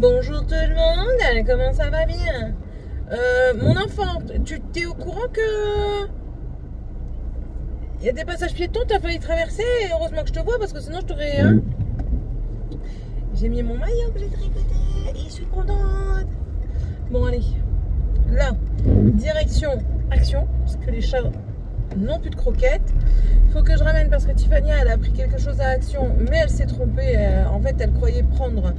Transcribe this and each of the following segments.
Bonjour tout le monde, comment ça va bien? Euh, Mon enfant, tu t'es au courant que... Il y a des passages piétons, t'as failli traverser, heureusement que je te vois parce que sinon je t'aurais... Hein J'ai mis mon maillot que j'ai tricoté et je suis contente. Bon allez, là, direction action, parce que les chats n'ont plus de croquettes. Il faut que je ramène parce que Tiffany elle a pris quelque chose à action, mais elle s'est trompée. Euh, en fait, elle croyait prendre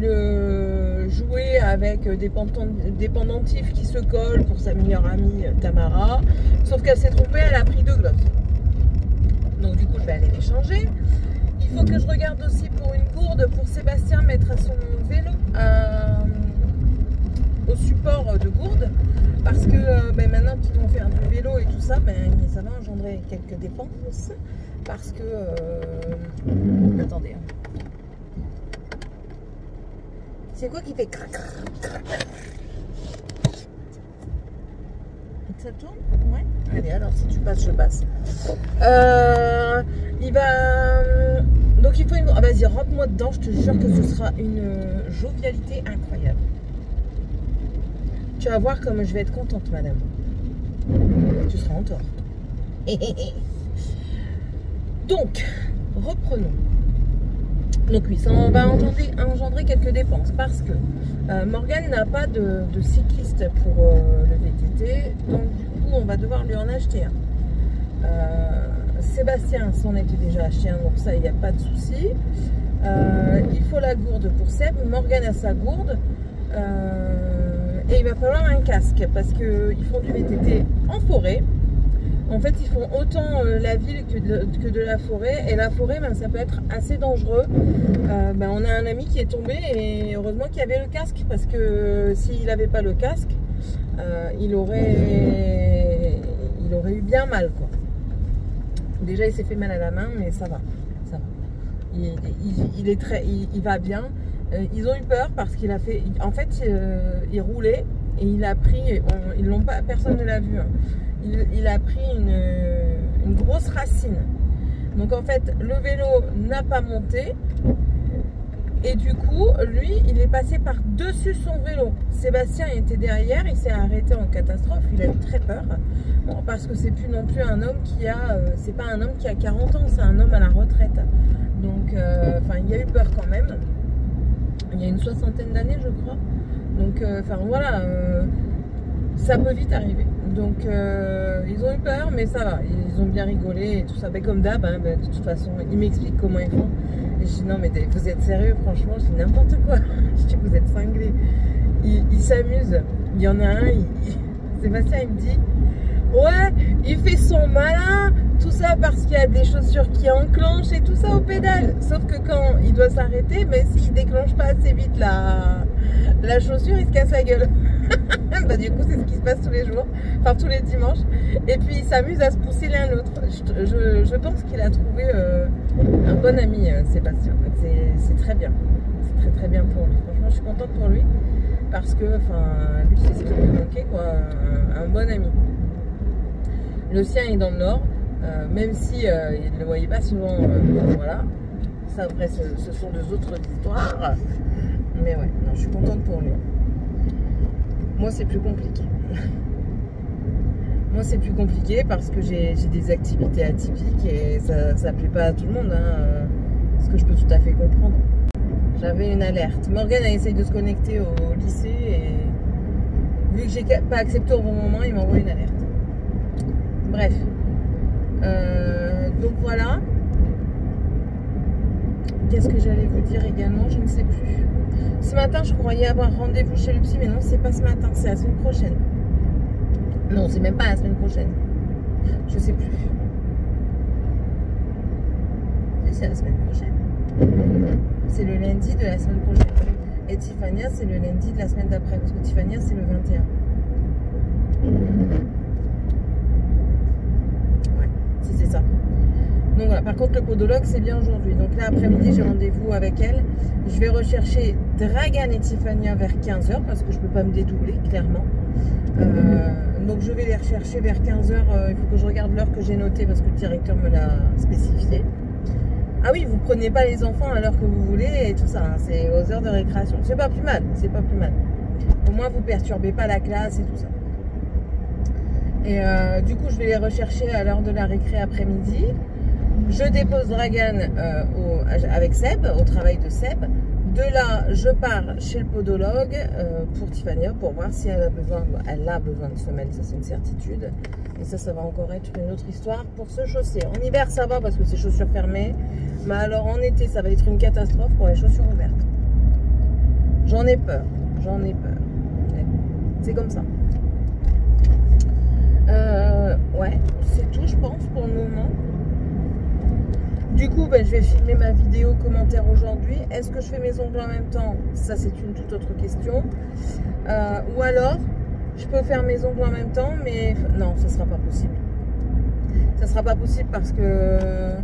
le jouet avec des, pendentifs qui se collent pour sa meilleure amie Tamara. Sauf qu'elle s'est trompée, elle a pris deux glosses. Donc du coup, je vais aller les changer. Il faut que je regarde aussi pour une gourde pour Sébastien mettre à son vélo euh, au support de gourde. Parce que euh, ben, maintenant qu'ils vont faire du vélo et tout ça, ben, ça va engendrer quelques dépenses. Parce que... Euh, attendez. Hein. C'est quoi qui fait crac crac Ça tourne Ouais. Allez, alors si tu passes, je passe. Euh, il va. Donc il faut une. Ah, vas-y, rentre-moi dedans, je te jure que ce sera une jovialité incroyable. Tu vas voir comme je vais être contente, madame. Tu seras en tort. Donc, reprenons. Donc oui, ça va engendrer, quelques dépenses parce que euh, Morgane n'a pas de, cycliste pour euh, le VTT, donc du coup on va devoir lui en acheter un. Euh, Sébastien s'en était déjà acheté un, donc ça il n'y a pas de souci. il faut la gourde pour Seb, Morgane a sa gourde. et il va falloir un casque parce qu'ils font du VTT en forêt. En fait, ils font autant euh, la ville que de, la forêt. Et la forêt, ben, ça peut être assez dangereux. Euh, ben, on a un ami qui est tombé et heureusement qu'il avait le casque parce que s'il n'avait pas le casque, euh, il, aurait, il aurait eu bien mal. Quoi. Déjà, il s'est fait mal à la main, mais ça va. Il, est très, il, va bien. ils ont eu peur parce qu'il a fait. En fait, il roulait et il a pris. ils. Personne ne l'a vu. Hein il, a pris une, grosse racine. Donc en fait, le vélo n'a pas monté. Et du coup, lui, il est passé par-dessus son vélo. Sébastien était derrière, il s'est arrêté en catastrophe, il a eu très peur. parce que c'est plus non plus un homme qui a. Euh, c'est pas un homme qui a 40 ans, c'est un homme à la retraite. Donc, euh, enfin, il a eu peur quand même. Il y a une soixantaine d'années, je crois. Donc, euh, enfin, voilà, ça peut vite arriver. Donc euh, ils ont eu peur, mais ça va, ils ont bien rigolé et tout ça. Ben, comme d'hab, hein, ben, de toute façon, ils m'expliquent comment ils font. Et je dis non, mais vous êtes sérieux, franchement, je dis n'importe quoi. je dis vous êtes cinglés. Ils s'amusent. Il y en a un, Sébastien, il me dit Ouais, il fait son malin, tout ça parce qu'il y a des chaussures qui enclenchent et tout ça au pédale. Sauf que quand il doit s'arrêter, mais s'il déclenche pas assez vite la, la chaussure, il se casse la gueule. bah, du coup, c'est ce qui se passe tous les jours, enfin tous les dimanches. Et puis, il s'amuse à se pousser l'un l'autre. Je, je, pense qu'il a trouvé euh, un bon ami, euh, Sébastien. C'est très bien. C'est très très bien pour lui. Franchement, je suis contente pour lui. Parce que, enfin, lui, c'est ce qui lui manquait, quoi. Un, bon ami. Le sien est dans le nord. Euh, même si il ne le voyait pas souvent, voilà. Ça, après, ce, ce sont deux autres histoires. Mais ouais, non, je suis contente pour lui. Moi, c'est plus compliqué. Moi, c'est plus compliqué parce que j'ai des activités atypiques et ça ne plaît pas à tout le monde. Hein, ce que je peux tout à fait comprendre. J'avais une alerte. Morgane a essayé de se connecter au lycée et vu que j'ai pas accepté au bon moment, il m'envoie une alerte. Bref. Euh, donc voilà. Qu'est-ce que j'allais vous dire également? Je ne sais plus. Ce matin, je croyais avoir rendez-vous chez le psy, mais non, c'est pas ce matin, c'est la semaine prochaine. Non, c'est même pas la semaine prochaine. Je sais plus. C'est la semaine prochaine. C'est le lundi de la semaine prochaine. Et Tiffania, c'est le lundi de la semaine d'après, parce que Tiffania, c'est le 21. Ouais, si c'est ça. Donc voilà, par contre le podologue c'est bien aujourd'hui. Donc là après-midi j'ai rendez-vous avec elle. Je vais rechercher Dragan et Tiffania vers 15h parce que je ne peux pas me dédoubler clairement. Euh, donc je vais les rechercher vers 15h. Euh, il faut que je regarde l'heure que j'ai notée parce que le directeur me l'a spécifié. Ah oui, vous prenez pas les enfants à l'heure que vous voulez et tout ça. Hein. C'est aux heures de récréation. C'est pas plus mal. C'est pas plus mal. Au moins, vous perturbez pas la classe et tout ça. Et euh, du coup, je vais les rechercher à l'heure de la récré après-midi. Je dépose Dragan euh, avec Seb, au travail de Seb. De là, je pars chez le podologue euh, pour Tiffania pour voir si elle a besoin, elle a besoin de semelles, ça c'est une certitude. Et ça, ça va encore être une autre histoire pour se chausser. En hiver, ça va parce que c'est chaussures fermées. Mais alors en été, ça va être une catastrophe pour les chaussures ouvertes. J'en ai peur, j'en ai peur. C'est comme ça. Euh, ouais, c'est tout, je pense, pour le moment. Du coup, ben, je vais filmer ma vidéo commentaire aujourd'hui. Est-ce que je fais mes ongles en même temps? Ça, c'est une toute autre question. Euh, ou alors, je peux faire mes ongles en même temps, mais non, ça sera pas possible. Ça sera pas possible parce que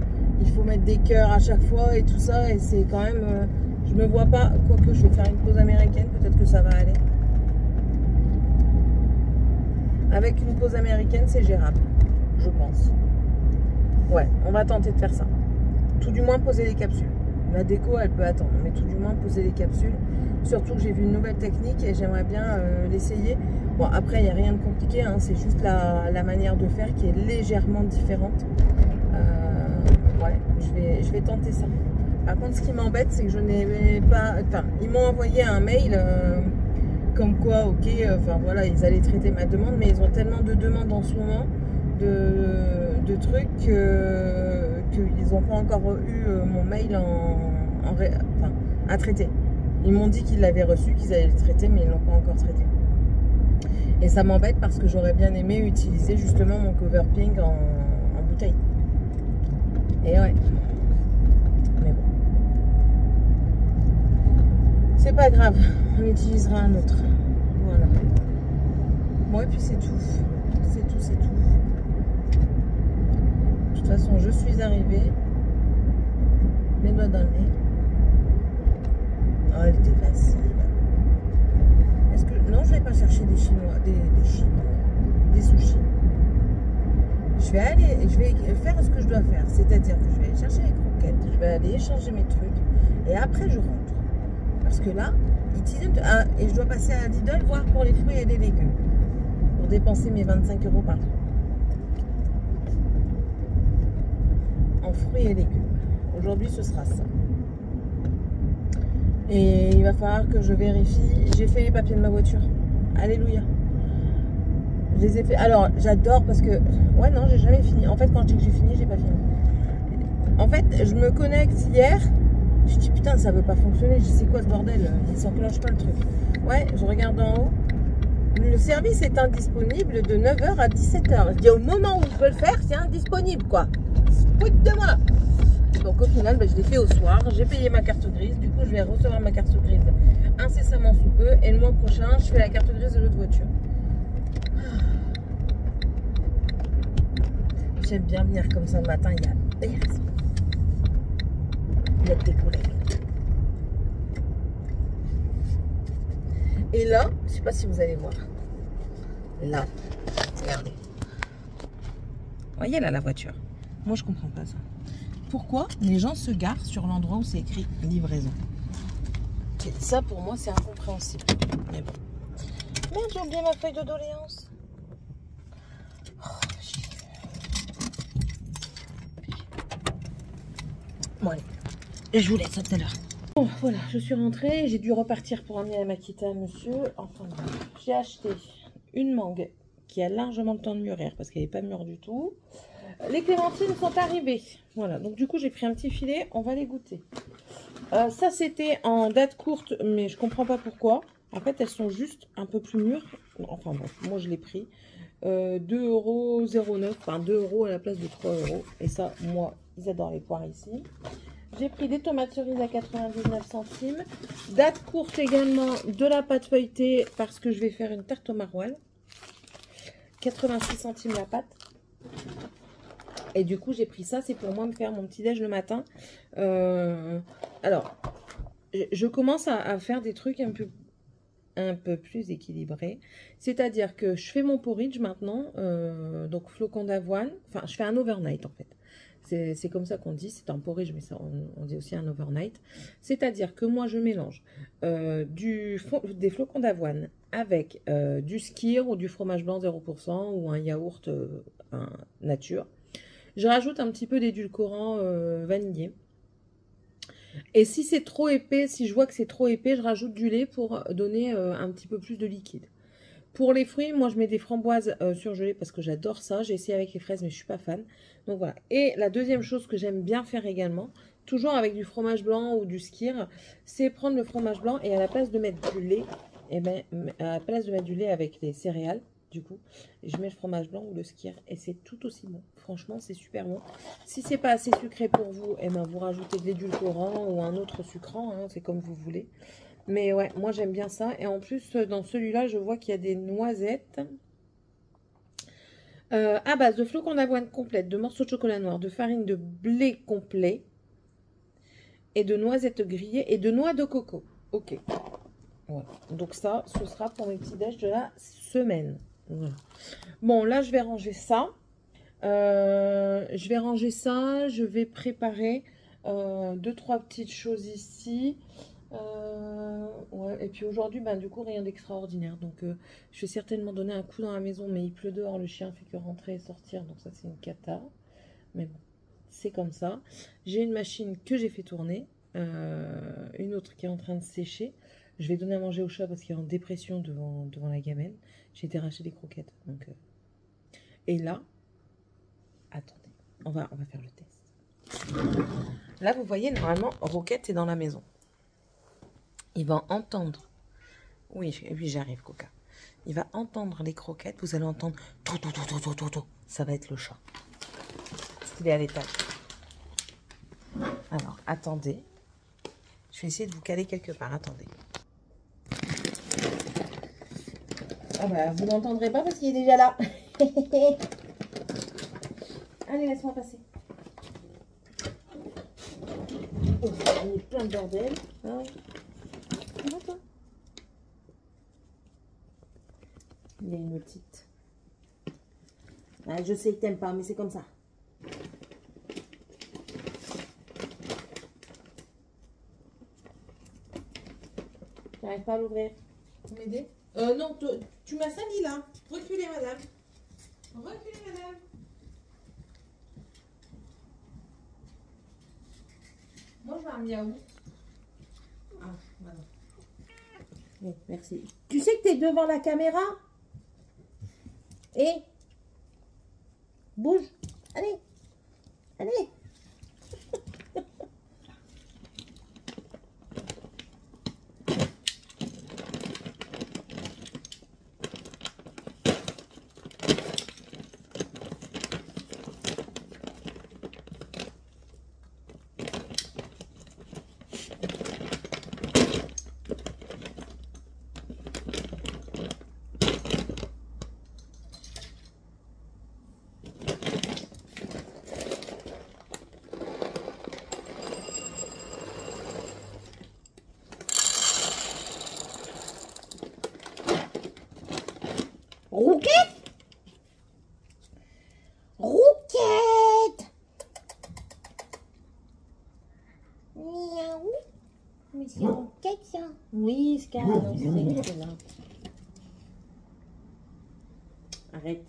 il faut mettre des cœurs à chaque fois et tout ça, et c'est quand même. Euh, je me vois pas. Quoique, je vais faire une pause américaine, peut-être que ça va aller. Avec une pause américaine, c'est gérable, je pense. Ouais, on va tenter de faire ça. Tout du moins poser les capsules. La déco, elle peut attendre, mais tout du moins poser les capsules. Surtout que j'ai vu une nouvelle technique et j'aimerais bien euh, l'essayer. Bon, après, il n'y a rien de compliqué, hein. c'est juste la, manière de faire qui est légèrement différente. Euh, ouais, je vais, tenter ça. Par contre, ce qui m'embête, c'est que je n'ai pas... Enfin, ils m'ont envoyé un mail... Euh, comme quoi, ok, enfin voilà, ils allaient traiter ma demande, mais ils ont tellement de demandes en ce moment, de, trucs, qu'ils n'ont pas encore eu euh, mon mail en, à traiter. Ils m'ont dit qu'ils l'avaient reçu, qu'ils allaient le traiter, mais ils ne l'ont pas encore traité. Et ça m'embête parce que j'aurais bien aimé utiliser justement mon cover pink en, en bouteille. Et ouais. Mais bon. C'est pas grave on utilisera un autre. Voilà. Bon, et puis c'est tout. C'est tout, c'est tout. De toute façon, je suis arrivée. Les doigts dans le nez. Oh, elle était facile. Est-ce que... Non, je vais pas chercher des chinois, des, chinois, des sushis. Je vais aller, je vais faire ce que je dois faire. C'est-à-dire que je vais aller chercher les croquettes, je vais aller échanger mes trucs. Et après, je rentre. Parce que là, ah, et je dois passer à Lidl voir pour les fruits et les légumes. Pour dépenser mes 25 euros par jour. Fruits et légumes. Aujourd'hui, ce sera ça. Et il va falloir que je vérifie. J'ai fait les papiers de ma voiture. Alléluia. Je les ai fait. Alors, j'adore parce que. Ouais, non, j'ai jamais fini. En fait, quand je dis que j'ai fini, j'ai pas fini. En fait, je me connecte hier je dis putain, ça veut pas fonctionner. Je dis c'est quoi ce bordel? Il s'enclenche pas le truc. Ouais, je regarde en haut. Le service est indisponible de 9h à 17h. Je dis au moment où je peux le faire, c'est indisponible quoi. Donc au final, ben, je l'ai fait au soir. J'ai payé ma carte grise. Du coup, je vais recevoir ma carte grise incessamment sous peu. Et le mois prochain, je fais la carte grise de l'autre voiture. J'aime bien venir comme ça le matin. Il y a personne. Et là, je sais pas si vous allez voir. Là, regardez. Voyez là la voiture. Moi, je comprends pas ça. Pourquoi les gens se garent sur l'endroit où c'est écrit livraison? Ça, pour moi, c'est incompréhensible. Mais bon. Merde, j'ai oublié ma feuille de doléance. Oh, bon, allez. Je vous laisse à tout à l'heure. Bon, voilà, je suis rentrée. J'ai dû repartir pour emmener la Makita à monsieur. Enfin, j'ai acheté une mangue qui a largement le temps de mûrir parce qu'elle n'est pas mûre du tout. Les clémentines sont arrivées. Voilà, donc du coup, j'ai pris un petit filet. On va les goûter. Euh, ça, c'était en date courte, mais je comprends pas pourquoi. En fait, elles sont juste un peu plus mûres. Enfin bon, moi, je l'ai pris. Euh, 2,09€, enfin 2 euros à la place de 3 euros. Et ça, moi, ils adorent les poires ici. J'ai pris des tomates cerises à 99 centimes. Date courte également de la pâte feuilletée parce que je vais faire une tarte au maroilles. 86 centimes la pâte. Et du coup, j'ai pris ça. C'est pour moi me faire mon petit déj le matin. Euh, alors, je commence à, faire des trucs un peu, un peu plus équilibrés. C'est-à-dire que je fais mon porridge maintenant. Euh, donc, flocons d'avoine. Enfin, je fais un overnight en fait C'est comme ça qu'on dit, c'est un porridge, mais ça, on, dit aussi un overnight. C'est-à-dire que moi, je mélange euh, du, des flocons d'avoine avec du skir ou du fromage blanc 0% ou un yaourt nature. Je rajoute un petit peu d'édulcorant vanillé. Et si c'est trop épais, si je vois que c'est trop épais, je rajoute du lait pour donner un petit peu plus de liquide. Pour les fruits, moi je mets des framboises surgelées parce que j'adore ça. J'ai essayé avec les fraises mais je suis pas fan. Donc voilà. Et la deuxième chose que j'aime bien faire également, toujours avec du fromage blanc ou du skir, c'est prendre le fromage blanc et à la place de mettre du lait, eh ben, à la place de mettre du lait avec les céréales, du coup, je mets le fromage blanc ou le skir et c'est tout aussi bon. Franchement, c'est super bon. Si c'est pas assez sucré pour vous, et eh ben, vous rajoutez de l'édulcorant ou un autre sucrant, hein, c'est comme vous voulez. Mais ouais, moi j'aime bien ça. Et en plus, dans celui-là, je vois qu'il y a des noisettes. Euh, à base de flocons d'avoine complète, de morceaux de chocolat noir, de farine de blé complet et de noisettes grillées et de noix de coco. Ok. Donc ça, ce sera pour mes petits déj de la semaine. Bon, là, je vais ranger ça. Euh, je vais ranger ça. Je vais préparer euh, deux, trois petites choses ici. Euh, et puis aujourd'hui, ben, du coup, rien d'extraordinaire. Donc, euh, je vais certainement donner un coup dans la maison, mais il pleut dehors, le chien fait que rentrer et sortir. Donc, ça, c'est une cata. Mais bon, c'est comme ça. J'ai une machine que j'ai fait tourner, une autre qui est en train de sécher. Je vais donner à manger au chat parce qu'il est en dépression devant, la gamelle. J'ai racheter des croquettes. Donc, Et là, attendez, on va, on va faire le test. Là, vous voyez, normalement, Roquette est dans la maison. Il va entendre. Oui, oui, j'arrive, Coca. Il va entendre les croquettes. Vous allez entendre tout, tout, tout, tout, tout, tout. Ça va être le chat. Il est à l'étage. Alors, attendez. Je vais essayer de vous caler quelque part. Attendez. Ah bah, vous n'entendrez pas parce qu'il est déjà là. Allez, laisse-moi passer. Oh, il est plein de bordel. Ah il y a une petite. je sais que t'aimes pas, mais c'est comme ça. J'arrive pas à l'ouvrir. Vous m'aider? Euh, non, tu m'as sali là. Reculez, madame. Reculez, madame. Moi, je vais un où Ah, voilà merci. Tu sais que tu es devant la caméra? Et? Bouge. Allez. Allez. Rouquette ça Oui, carrément c'est là. Arrête.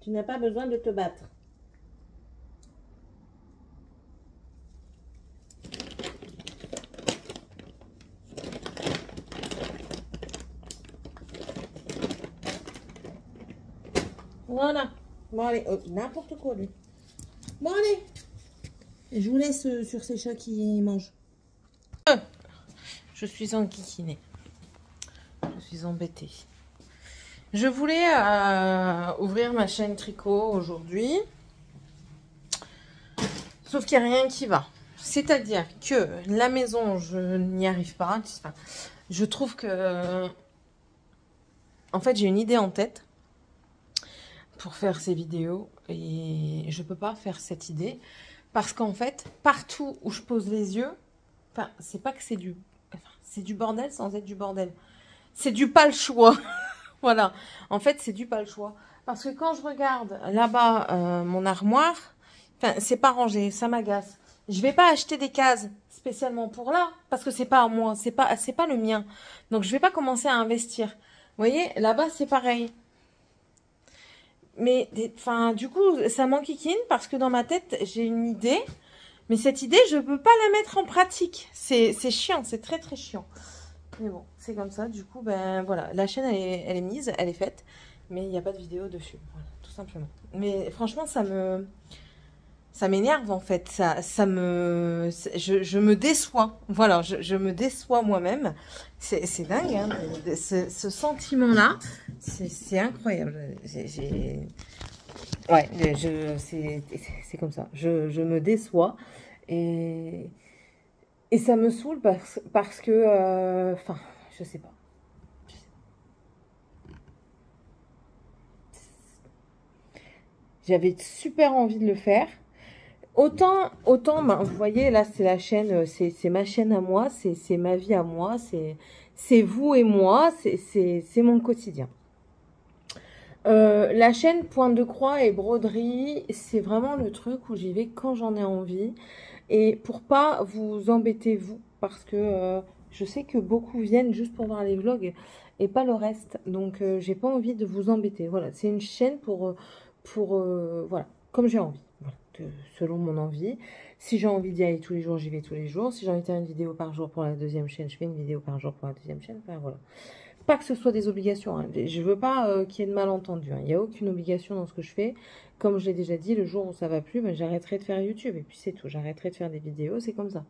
Tu n'as pas besoin de te battre. Voilà. Bon, allez, oh, n'importe quoi, lui. Bon, allez. Je vous laisse euh, sur ces chats qui mangent. Je suis enquiquinée. Je suis embêtée. Je voulais euh, ouvrir ma chaîne tricot aujourd'hui. Sauf qu'il n'y a rien qui va. C'est-à-dire que la maison, je n'y arrive pas. Je trouve que... En fait, j'ai une idée en tête pour faire ces vidéos et je peux pas faire cette idée parce qu'en fait, partout où je pose les yeux, enfin, c'est pas que c'est du, c'est du bordel sans être du bordel. C'est du pas le choix. voilà. En fait, c'est du pas le choix. Parce que quand je regarde là-bas euh, mon armoire, enfin, c'est pas rangé, ça m'agace. Je vais pas acheter des cases spécialement pour là, parce que c'est pas à moi, c'est pas, c'est pas le mien. Donc je vais pas commencer à investir. Vous voyez, là-bas c'est pareil. Mais, du coup, ça m'enquiquine parce que dans ma tête, j'ai une idée. Mais cette idée, je peux pas la mettre en pratique. C'est chiant, c'est très très chiant. Mais bon, c'est comme ça. Du coup, ben voilà, la chaîne, elle est, elle est mise, elle est faite. Mais il n'y a pas de vidéo dessus. Tout simplement. Mais franchement, ça me ça m'énerve en fait, ça, ça me, je, je me déçois, voilà, je, me déçois moi-même, c'est dingue, hein, ce, sentiment-là, c'est incroyable, ouais, c'est comme ça, je, je me déçois. Et, et ça me saoule parce, parce que, euh, enfin, je sais pas. J'avais super envie de le faire. Autant, autant ben, vous voyez, là, c'est la chaîne, euh, c'est ma chaîne à moi, c'est ma vie à moi, c'est vous et moi, c'est mon quotidien. Euh, la chaîne Pointe de Croix et Broderie, c'est vraiment le truc où j'y vais quand j'en ai envie. Et pour pas vous embêter, vous, parce que euh, je sais que beaucoup viennent juste pour voir les vlogs et pas le reste. Donc, j'ai pas envie de vous embêter. Voilà, c'est une chaîne pour, pour voilà, comme j'ai envie selon mon envie. Si j'ai envie d'y aller tous les jours, j'y vais tous les jours. Si j'ai envie de faire une vidéo par jour pour la deuxième chaîne, je fais une vidéo par jour pour la deuxième chaîne. Enfin, voilà. Pas que ce soit des obligations. Hein. Je veux pas euh, qu'il y ait de malentendus. Hein. Il n'y a aucune obligation dans ce que je fais. Comme je l'ai déjà dit, le jour où ça va plus, ben, j'arrêterai de faire YouTube. Et puis c'est tout. J'arrêterai de faire des vidéos. C'est comme ça.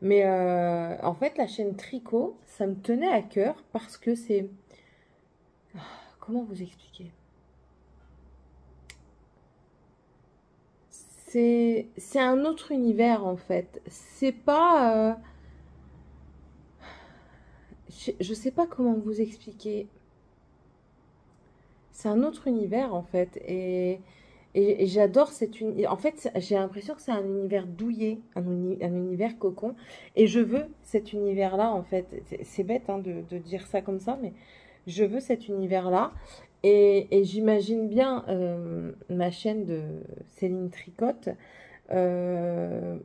Mais euh, en fait, la chaîne Tricot, ça me tenait à cœur parce que c'est... Ah, comment vous expliquer? C'est un autre univers en fait. C'est pas... Euh, je, sais pas comment vous expliquer. C'est un autre univers en fait. Et, j'adore cet univers. En fait, j'ai l'impression que c'est un univers douillet, un, univers cocon. Et je veux cet univers-là en fait. C'est bête hein, de, de dire ça comme ça, mais je veux cet univers-là. Et, j'imagine bien euh, ma chaîne de Céline Tricotte euh,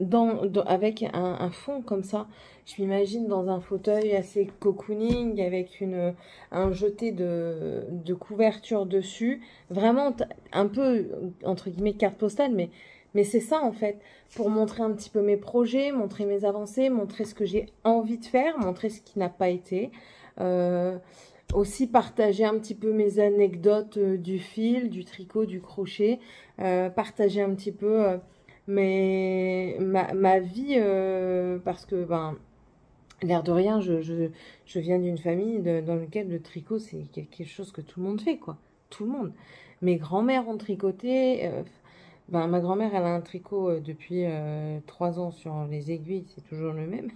dans, avec un, fond comme ça. Je m'imagine dans un fauteuil assez cocooning avec une, un jeté de, de couverture dessus. Vraiment un peu, entre guillemets, carte postale, mais, mais c'est ça en fait. Pour montrer un petit peu mes projets, montrer mes avancées, montrer ce que j'ai envie de faire, montrer ce qui n'a pas été. Euh, aussi partager un petit peu mes anecdotes euh, du fil, du tricot, du crochet, euh, partager un petit peu euh, mes, ma, vie, parce que, ben, l'air de rien, je, je, viens d'une famille dans laquelle le tricot, c'est quelque chose que tout le monde fait, quoi. Tout le monde. Mes grands-mères ont tricoté. ben, ma grand-mère, elle a un tricot depuis trois ans sur les aiguilles, c'est toujours le même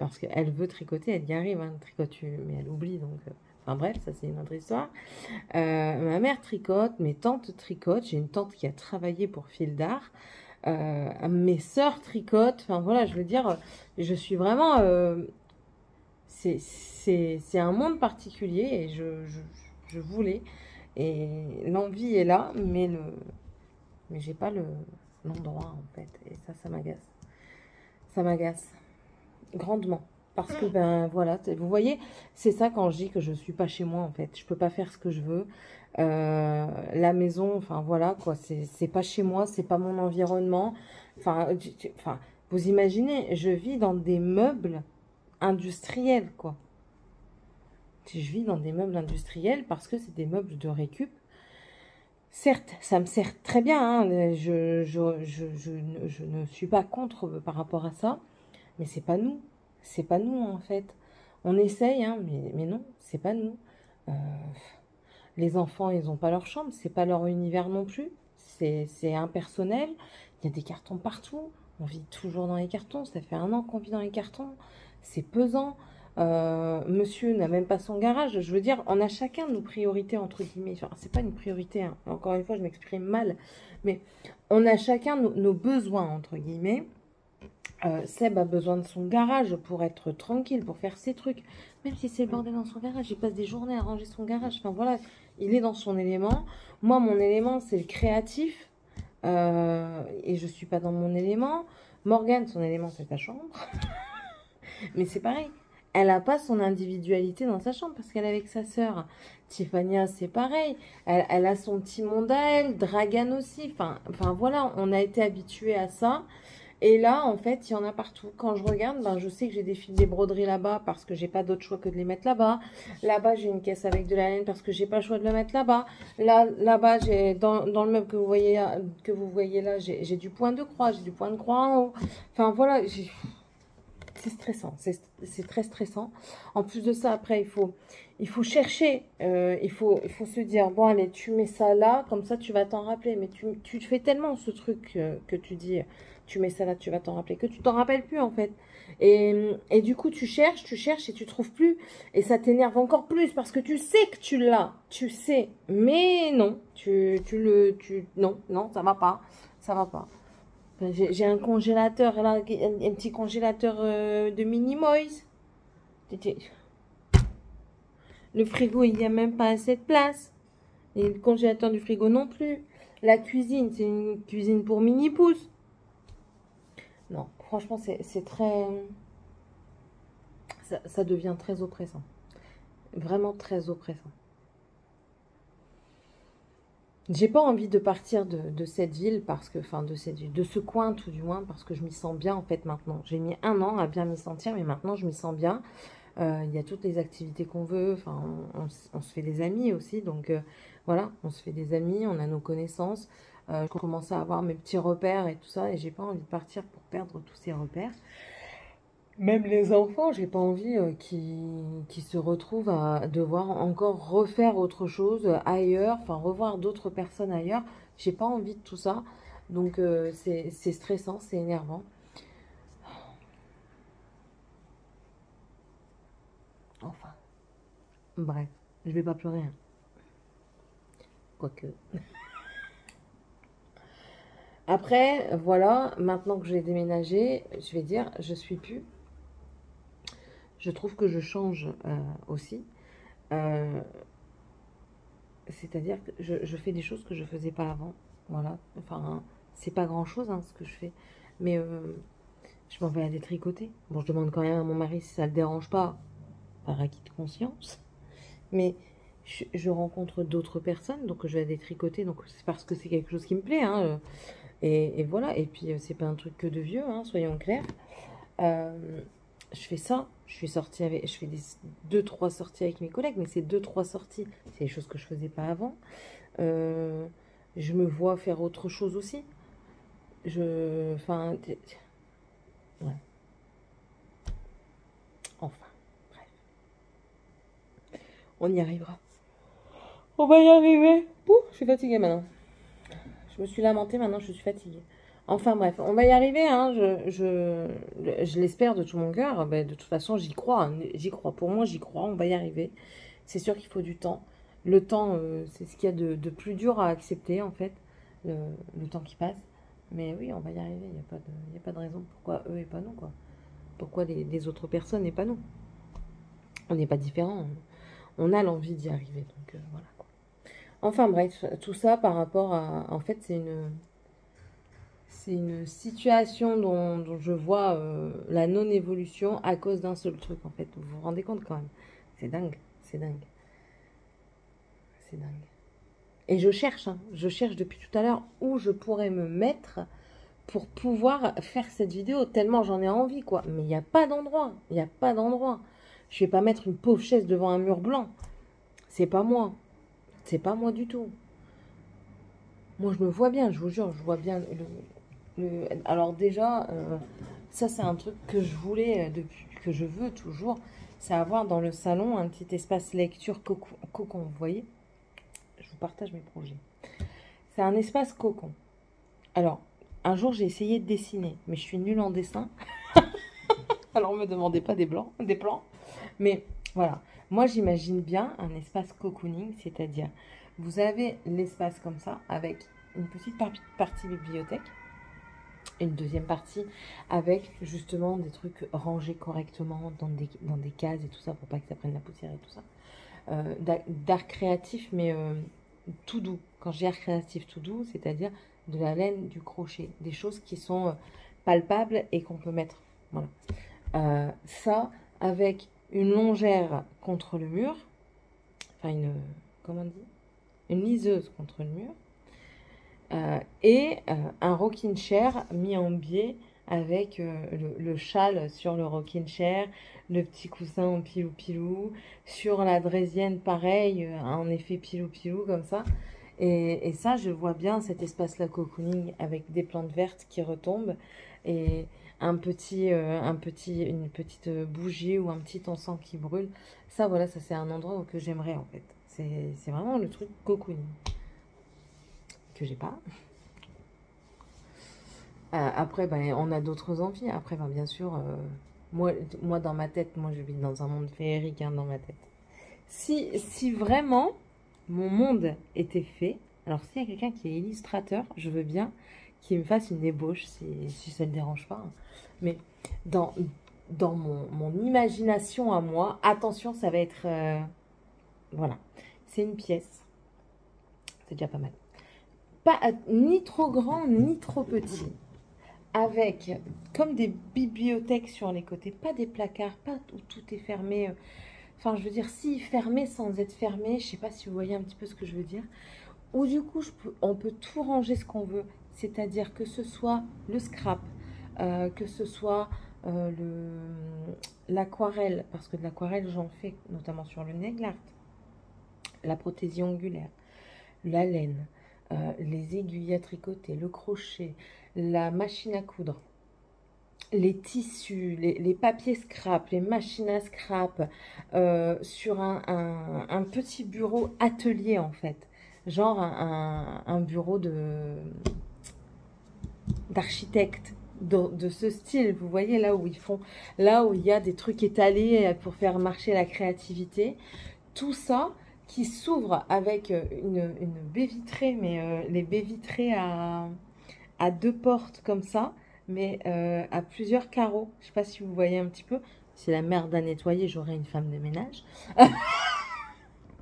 parce qu'elle veut tricoter, elle y arrive, hein, mais elle oublie, donc... Euh, enfin bref, ça c'est une autre histoire. Euh, ma mère tricote, mes tantes tricotent, j'ai une tante qui a travaillé pour Fil d'Art, euh, mes sœurs tricotent, enfin voilà, je veux dire, je suis vraiment... c'est un monde particulier et je, je, voulais, et l'envie est là, mais le mais j'ai pas l'endroit en fait, et ça, ça m'agace. Ça m'agace grandement. Parce que, ben voilà, vous voyez, c'est ça quand je dis que je suis pas chez moi, en fait. Je peux pas faire ce que je veux. Euh, la maison, enfin voilà, quoi, c'est pas chez moi, c'est pas mon environnement. Enfin, enfin, vous imaginez, je vis dans des meubles industriels, quoi. Je vis dans des meubles industriels parce que c'est des meubles de récup. Certes, ça me sert très bien, hein, je, je, je, je, ne suis pas contre par rapport à ça. Mais c'est pas nous. C'est pas nous, en fait. On essaye, hein, mais, non, c'est pas nous. Euh, les enfants, ils n'ont pas leur chambre, c'est pas leur univers non plus. C'est impersonnel. Il y a des cartons partout. On vit toujours dans les cartons. Ça fait un an qu'on vit dans les cartons. C'est pesant. Euh, monsieur n'a même pas son garage. Je veux dire, on a chacun nos priorités, entre guillemets. Enfin, c'est pas une priorité. Hein. Encore une fois, je m'exprime mal. Mais on a chacun nos besoins, entre guillemets. Euh, Seb a besoin de son garage pour être tranquille, pour faire ses trucs. Même si c'est le bordel dans son garage, il passe des journées à ranger son garage. Enfin voilà, il est dans son élément. Moi, mon élément, c'est le créatif. Euh, et je suis pas dans mon élément. Morgane, son élément, c'est ta chambre. Mais c'est pareil. Elle n'a pas son individualité dans sa chambre parce qu'elle est avec sa sœur. Tiffania, c'est pareil. Elle, a son petit monde à elle. Dragan aussi. Enfin, enfin voilà, on a été habitué à ça. Et là, en fait, il y en a partout. Quand je regarde, ben, je sais que j'ai des fils des broderies là-bas parce que j'ai pas d'autre choix que de les mettre là-bas. Là-bas, j'ai une caisse avec de la laine parce que j'ai pas le choix de le mettre là-bas. Là, là-bas, j'ai dans, dans, le meuble que vous voyez, que vous voyez là, j'ai du point de croix, j'ai du point de croix en haut. Enfin, voilà, c'est stressant, c'est très stressant. En plus de ça, après, il faut, il faut chercher, euh, il, faut, il faut se dire, bon, allez, tu mets ça là, comme ça, tu vas t'en rappeler. Mais tu, tu fais tellement ce truc euh, que tu dis, tu mets ça là, tu vas t'en rappeler, que tu t'en rappelles plus en fait. Et, et, du coup, tu cherches, tu cherches et tu trouves plus. Et ça t'énerve encore plus parce que tu sais que tu l'as, tu sais. Mais non, tu, tu le, tu, non, non, ça va pas, ça va pas. J'ai un congélateur là, un, petit congélateur euh, de mini moise. Le frigo, il n'y a même pas assez de place. Et le congélateur du frigo non plus. La cuisine, c'est une cuisine pour mini pouces. Non, franchement, c'est très... Ça, devient très oppressant. Vraiment très oppressant. J'ai pas envie de partir de, cette ville parce que, de cette de ce coin tout du moins, parce que je m'y sens bien en fait maintenant. J'ai mis un an à bien m'y sentir, mais maintenant je m'y sens bien. Euh, il y a toutes les activités qu'on veut, on, se fait des amis aussi, donc euh, voilà, on se fait des amis, on a nos connaissances. Euh, je commence à avoir mes petits repères et tout ça, et j'ai pas envie de partir pour perdre tous ces repères. Même les enfants, j'ai pas envie euh, qu'ils se retrouvent à devoir encore refaire autre chose ailleurs, enfin revoir d'autres personnes ailleurs. J'ai pas envie de tout ça, donc euh, c'est stressant, c'est énervant. Enfin, bref, je vais pas pleurer. Hein. Quoique. Après, voilà, maintenant que j'ai déménagé, je vais dire, je suis plus. Je trouve que je change euh, aussi. Euh, c'est-à-dire que je, fais des choses que je faisais pas avant. Voilà. Enfin, c'est pas grand-chose hein, ce que je fais. Mais euh, je m'en vais aller tricoter. Bon, je demande quand même à mon mari si ça le dérange pas, par acquis de conscience. Mais je, rencontre d'autres personnes, donc je vais aller tricoter. Donc c'est parce que c'est quelque chose qui me plaît. Hein, et, voilà, et puis euh, c'est pas un truc que de vieux, hein, soyons clairs. Euh, je fais ça, je suis sortie avec, je fais des deux trois sorties avec mes collègues, mais ces deux trois sorties, c'est des choses que je faisais pas avant. Euh, je me vois faire autre chose aussi. Je, enfin, ouais. Enfin, bref, on y arrivera. On va y arriver. Je suis fatiguée maintenant. Je me suis lamentée, maintenant je suis fatiguée. Enfin bref, on va y arriver, hein. je, je, l'espère de tout mon cœur. Ben, de toute façon, j'y crois, j'y crois. Pour moi, j'y crois, on va y arriver. C'est sûr qu'il faut du temps. Le temps, euh, c'est ce qu'il y a de, plus dur à accepter, en fait, le, temps qui passe. Mais oui, on va y arriver, il n'y a, pas de, a pas de raison pourquoi eux et pas nous, quoi. Pourquoi les, autres personnes et pas nous. On n'est pas différents, on, a l'envie d'y arriver, donc euh, voilà. Enfin bref, tout ça par rapport à... En fait, c'est une... C'est une situation dont, je vois euh, la non-évolution à cause d'un seul truc, en fait. Vous vous rendez compte quand même C'est dingue, c'est dingue. C'est dingue. Et je cherche, hein, je cherche depuis tout à l'heure où je pourrais me mettre pour pouvoir faire cette vidéo, tellement j'en ai envie, quoi. Mais il n'y a pas d'endroit, il n'y a pas d'endroit. Je vais pas mettre une pauvre chaise devant un mur blanc. C'est pas moi. C'est pas moi du tout. Moi, je me vois bien, je vous jure, je vois bien le... alors déjà, euh, ça c'est un truc que je voulais euh, depuis, que je veux toujours, c'est avoir dans le salon un petit espace lecture cocon. Vous voyez? Je vous partage mes projets. C'est un espace cocon. Alors, un jour j'ai essayé de dessiner, mais je suis nulle en dessin. alors, me demandez pas des blancs, des plans. Mais voilà, moi, j'imagine bien un espace cocooning, c'est-à-dire vous avez l'espace comme ça avec une petite partie bibliothèque, une deuxième partie avec justement des trucs rangés correctement dans des, dans des cases et tout ça pour pas que ça prenne la poussière et tout ça. d'art créatif, mais tout doux. Quand j'ai art créatif tout doux, c'est-à-dire de la laine, du crochet, des choses qui sont palpables et qu'on peut mettre. Voilà. ça, avec une longère contre le mur, enfin une, comment on dit? Une liseuse contre le mur, euh, et euh, un rocking chair mis en biais avec euh, le, châle sur le rocking chair, le petit coussin en pilou-pilou, sur la draisienne pareil, en effet pilou-pilou comme ça. Et, et, ça, je vois bien cet espace-là cocooning avec des plantes vertes qui retombent et un petit, un petit, une petite bougie ou un petit encens qui brûle. Ça, voilà, ça c'est un endroit que j'aimerais en fait. C'est vraiment le truc cocooning j'ai pas. Euh, après, ben, on a d'autres envies. Après, ben, bien sûr, euh, moi, moi, dans ma tête, moi, je vis dans un monde féerique, hein, dans ma tête. Si, si vraiment mon monde était fait, alors s'il y a quelqu'un qui est illustrateur, je veux bien qu'il me fasse une ébauche, si, ça ne dérange pas. Mais dans, dans mon, mon, imagination à moi, attention, ça va être... Euh, voilà, c'est une pièce. C'est déjà pas mal pas ni trop grand ni trop petit. Avec comme des bibliothèques sur les côtés, pas des placards, pas où tout est fermé. Euh, enfin, je veux dire, si fermé sans être fermé, je sais pas si vous voyez un petit peu ce que je veux dire. Ou du coup, on peut tout ranger ce qu'on veut. C'est-à-dire que ce soit le scrap, euh, que ce soit euh, l'aquarelle, parce que de l'aquarelle, j'en fais notamment sur le nail art, la prothésie angulaire, la laine, euh, les aiguilles à tricoter, le crochet, la machine à coudre, les tissus, les, papiers scrap, les machines à scrap, sur un, petit bureau atelier en fait, genre un, bureau de d'architecte de, ce style, vous voyez là où ils font, là où il y a des trucs étalés pour faire marcher la créativité, tout ça, qui s'ouvre avec euh, une, une, baie vitrée, mais euh, les baies vitrées à, à, deux portes comme ça, mais euh, à plusieurs carreaux. Je sais pas si vous voyez un petit peu. C'est la merde à nettoyer, j'aurais une femme de ménage.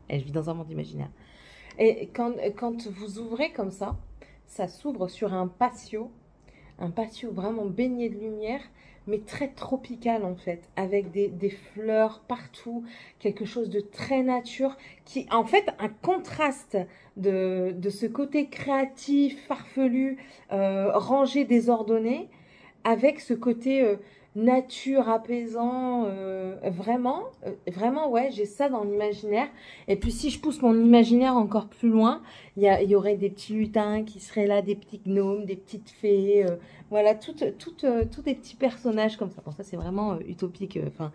Et je vis dans un monde imaginaire. Et quand, quand vous ouvrez comme ça, ça s'ouvre sur un patio, un patio vraiment baigné de lumière mais très tropical en fait, avec des, fleurs partout, quelque chose de très nature, qui en fait un contraste de, ce côté créatif, farfelu, euh, rangé, désordonné, avec ce côté euh, nature apaisant, euh, vraiment, euh, vraiment, ouais, j'ai ça dans l'imaginaire. Et puis si je pousse mon imaginaire encore plus loin, il y, y, aurait des petits lutins qui seraient là, des petits gnomes, des petites fées, euh, voilà, toutes, toutes, tous des petits personnages comme ça. Bon, ça c'est vraiment utopique, enfin,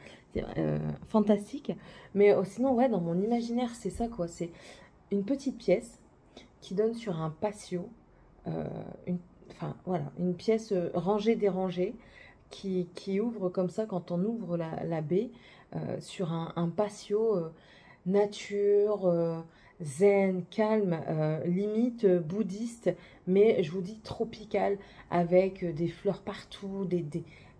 fantastique. Mais sinon, ouais, dans mon imaginaire, c'est ça quoi, c'est une petite pièce qui donne sur un patio, une, enfin voilà, une pièce rangée, dérangée, qui, ouvre comme ça quand on ouvre la, baie euh, sur un, patio euh, nature, euh, zen, calme, limite bouddhiste, mais je vous dis tropical, avec des fleurs partout, des,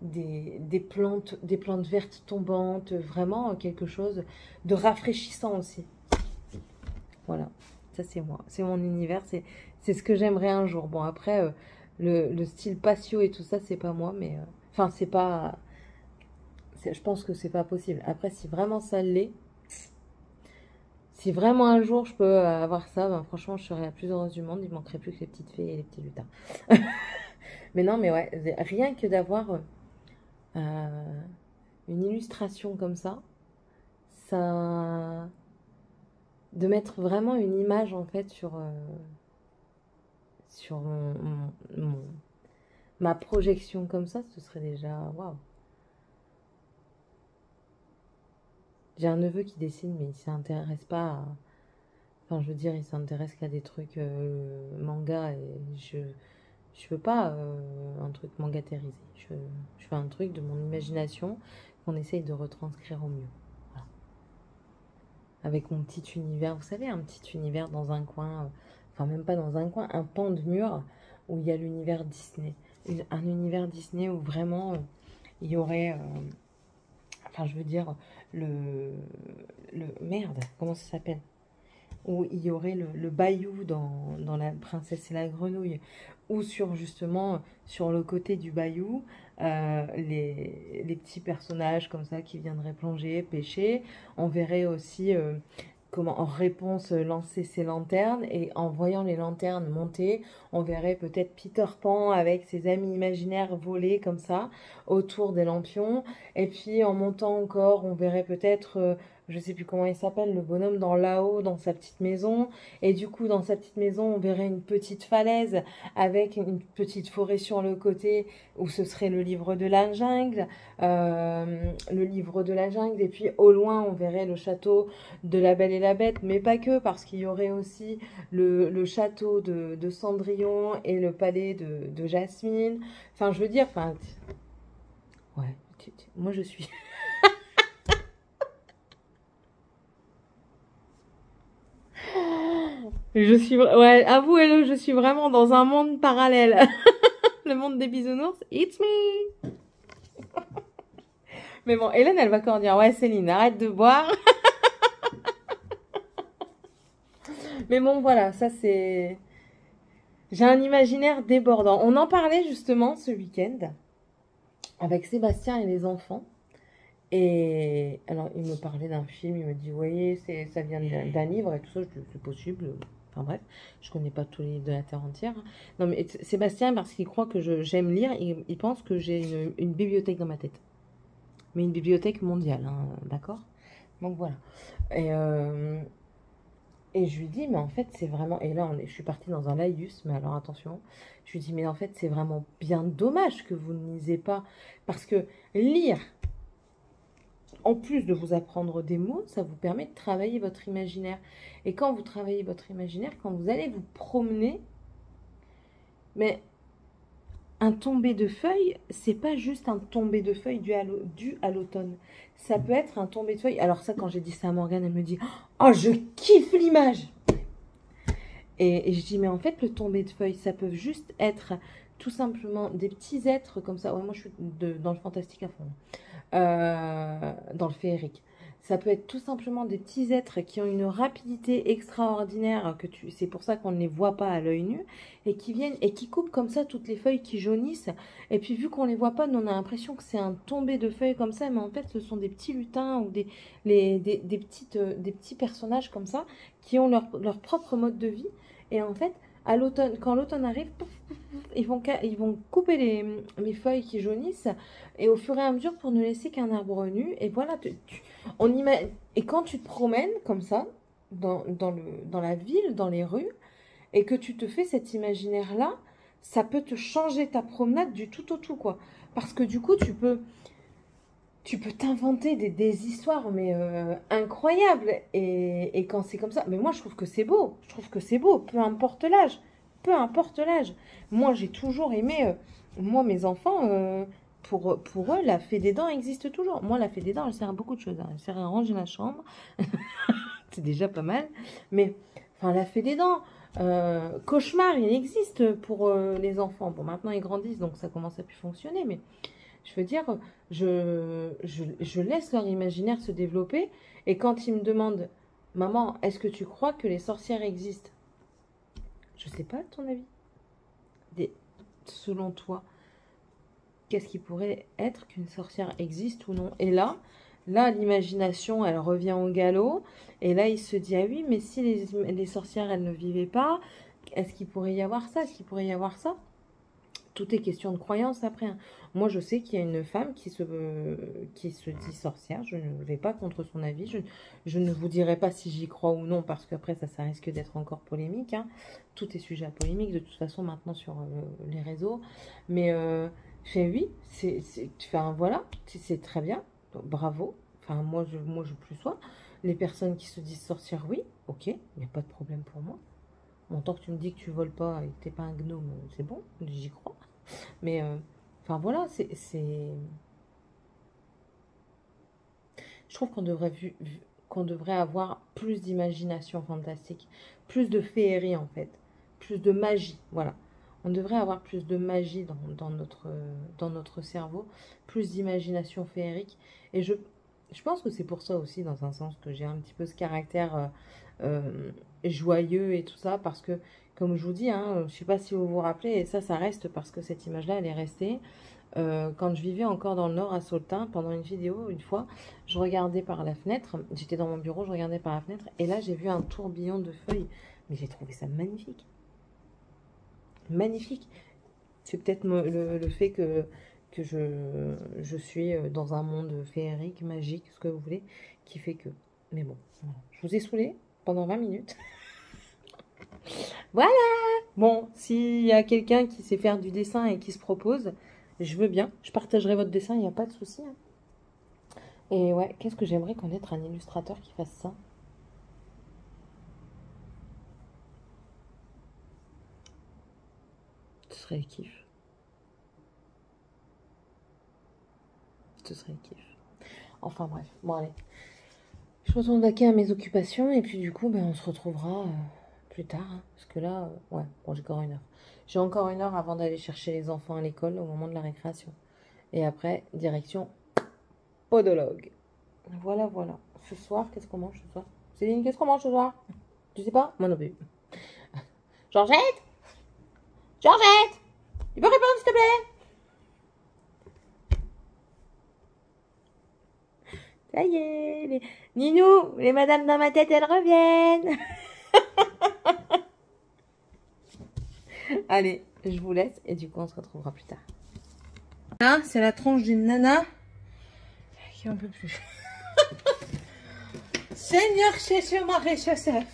des, des, plantes, des plantes vertes tombantes, vraiment quelque chose de rafraîchissant aussi. Voilà, ça c'est moi, c'est mon univers, c'est ce que j'aimerais un jour. Bon après, le, le, style patio et tout ça, c'est pas moi, mais... Enfin, c'est pas. Je pense que c'est pas possible. Après, si vraiment ça l'est, si vraiment un jour je peux avoir ça, ben, franchement, je serais la plus heureuse du monde. Il manquerait plus que les petites fées et les petits lutins. mais non, mais ouais, rien que d'avoir euh, une illustration comme ça, ça. de mettre vraiment une image en fait sur. Euh, sur mon ma projection comme ça, ce serait déjà waouh. J'ai un neveu qui dessine, mais il s'intéresse pas à... Enfin, je veux dire, il s'intéresse qu'à des trucs euh, manga et je je veux pas euh, un truc mangatérisé. Je, je fais un truc de mon imagination qu'on essaye de retranscrire au mieux. Avec mon petit univers, vous savez, un petit univers dans un coin, euh, enfin même pas dans un coin, un pan de mur où il y a l'univers Disney un univers Disney où vraiment euh, il y aurait euh, enfin je veux dire, le, le merde, comment ça s'appelle? Où il y aurait le, bayou dans, La Princesse et la Grenouille, ou sur justement, sur le côté du bayou, euh, les, petits personnages comme ça qui viendraient plonger, pêcher. On verrait aussi en réponse euh, lancer ses lanternes. Et en voyant les lanternes monter, on verrait peut-être Peter Pan avec ses amis imaginaires voler comme ça autour des lampions. Et puis en montant encore, on verrait peut-être euh, je sais plus comment il s'appelle, le bonhomme dans là-haut, dans sa petite maison. Et du coup, dans sa petite maison, on verrait une petite falaise avec une petite forêt sur le côté où ce serait le livre de la jungle, euh, le livre de la jungle. Et puis au loin, on verrait le château de la Belle et la Bête, mais pas que, parce qu'il y aurait aussi le, château de, Cendrillon et le palais de, de Jasmine. Enfin, je veux dire, enfin, ouais, moi je suis. Je suis, ouais, je suis vraiment dans un monde parallèle. le monde des bisounours, it's me. Mais bon, Hélène, elle va encore dire, ouais, Céline, arrête de boire. Mais bon, voilà, ça c'est... J'ai un imaginaire débordant. On en parlait justement ce week-end avec Sébastien et les enfants. Et alors, il me parlait d'un film, il me dit, voyez, ça vient d'un livre et tout ça, c'est possible. Enfin bref, je connais pas tous les livres de la Terre entière. Non, mais Sébastien, parce qu'il croit que j'aime lire, il, pense que j'ai une, bibliothèque dans ma tête. Mais une bibliothèque mondiale, hein, d'accord? Donc voilà. Et, euh, et je lui dis, mais en fait, c'est vraiment. Et là, je suis partie dans un laïus, mais alors attention. Je lui dis, mais en fait, c'est vraiment bien dommage que vous ne lisez pas. Parce que lire, en plus de vous apprendre des mots, ça vous permet de travailler votre imaginaire. Et quand vous travaillez votre imaginaire, quand vous allez vous promener, mais un tombé de feuilles, c'est pas juste un tombé de feuilles dû à l'automne. Ça peut être un tombé de feuilles. Alors ça, quand j'ai dit ça à Morgane, elle me dit « Oh, je kiffe l'image !» et, je dis « Mais en fait, le tombé de feuilles, ça peut juste être tout simplement des petits êtres comme ça. Moi, je suis dans le fantastique à fond. Euh, dans le féerique. Ça peut être tout simplement des petits êtres qui ont une rapidité extraordinaire, que tu, c'est pour ça qu'on ne les voit pas à l'œil nu, et qui viennent et qui coupent comme ça toutes les feuilles qui jaunissent. Et puis vu qu'on les voit pas, on a l'impression que c'est un tombé de feuilles comme ça, mais en fait ce sont des petits lutins ou des, les, des, petites, euh, des petits personnages comme ça qui ont leur, leur propre mode de vie. Et en fait, à l'automne, quand l'automne arrive, ils vont, ils vont couper les, les, feuilles qui jaunissent et au fur et à mesure pour ne laisser qu'un arbre nu. Et voilà, tu, on imagine, et quand tu te promènes comme ça, dans, dans, le, dans la ville, dans les rues, et que tu te fais cet imaginaire-là, ça peut te changer ta promenade du tout au tout, quoi. Parce que du coup, tu peux tu peux t'inventer des, histoires, mais euh, incroyables. Et, et quand c'est comme ça, mais moi je trouve que c'est beau. Je trouve que c'est beau, peu importe l'âge. Peu importe l'âge. Moi j'ai toujours aimé, euh, moi mes enfants, euh, pour, pour eux, la fée des dents existe toujours. Moi la fée des dents, elle sert à beaucoup de choses. Hein. Elle sert à ranger la chambre. c'est déjà pas mal. Mais, enfin, la fée des dents. cauchemar, il existe pour les enfants. Bon, maintenant ils grandissent, donc ça commence à plus fonctionner, mais je veux dire, je, laisse leur imaginaire se développer. Et quand ils me demandent, maman, est-ce que tu crois que les sorcières existent? Je sais pas, ton avis. Selon toi, qu'est-ce qui pourrait être qu'une sorcière existe ou non? Et là, là, l'imagination, elle revient au galop. Et là, il se dit, ah oui, mais si les, les sorcières, elles ne vivaient pas, est-ce qu'il pourrait y avoir ça? Est-ce qu'il pourrait y avoir ça? Tout est question de croyance après. Hein. Moi, je sais qu'il y a une femme qui se, qui se dit sorcière. Je ne vais pas contre son avis. Je, je ne vous dirai pas si j'y crois ou non, parce qu'après, ça, ça risque d'être encore polémique. Hein. Tout est sujet à polémique, de toute façon, maintenant sur euh, les réseaux. Mais, euh, oui, c'est, enfin, voilà, c'est très bien. bravo. Enfin, moi, je, moi, je plus sois. Les personnes qui se disent sorcières, oui, ok, il n'y a pas de problème pour moi. Bon, tant que tu me dis que tu voles pas et que t'es pas un gnome, c'est bon, j'y crois. Mais, euh, enfin voilà, c'est... Je trouve qu'on devrait, qu'on devrait avoir plus d'imagination fantastique, plus de féerie en fait, plus de magie, voilà. On devrait avoir plus de magie dans, notre, dans notre cerveau, plus d'imagination féerique. Et je, pense que c'est pour ça aussi, dans un sens, que j'ai un petit peu ce caractère euh, euh, joyeux et tout ça, parce que, comme je vous dis, hein, je ne sais pas si vous vous rappelez, ça, ça reste parce que cette image-là, elle est restée. Euh, quand je vivais encore dans le nord à Saultin, pendant une vidéo, une fois, je regardais par la fenêtre, j'étais dans mon bureau, je regardais par la fenêtre, et là j'ai vu un tourbillon de feuilles, mais j'ai trouvé ça magnifique. Magnifique. C'est peut-être le, fait que, que je, je suis euh, dans un monde féerique, magique, ce que vous voulez, qui fait que... Mais bon, je vous ai saoulé pendant 20 minutes. voilà Bon, s'il y a quelqu'un qui sait faire du dessin et qui se propose, je veux bien. Je partagerai votre dessin, il n'y a pas de souci. Hein. Et ouais, qu'est-ce que j'aimerais connaître un illustrateur qui fasse ça? Ce serait kiff. Ce serait kiff. Enfin bref, bon allez. Je retourne vaquer à mes occupations et puis du coup, ben, on se retrouvera euh, plus tard. Hein. parce que là, euh, ouais, bon, j'ai encore une heure. J'ai encore une heure avant d'aller chercher les enfants à l'école au moment de la récréation. Et après, direction podologue. Voilà, voilà. Ce soir, qu'est-ce qu'on mange ce soir? Céline, qu'est-ce qu'on mange ce soir? Tu sais pas? Moi non plus. Georgette Georgette Tu peux répondre, s'il te plaît? Ça y est, les... Ninou, les madames dans ma tête, elles reviennent Allez, je vous laisse et du coup, on se retrouvera plus tard. Là, c'est la tronche d'une nana qui en peut plus. Seigneur Jésus, Marie Joseph.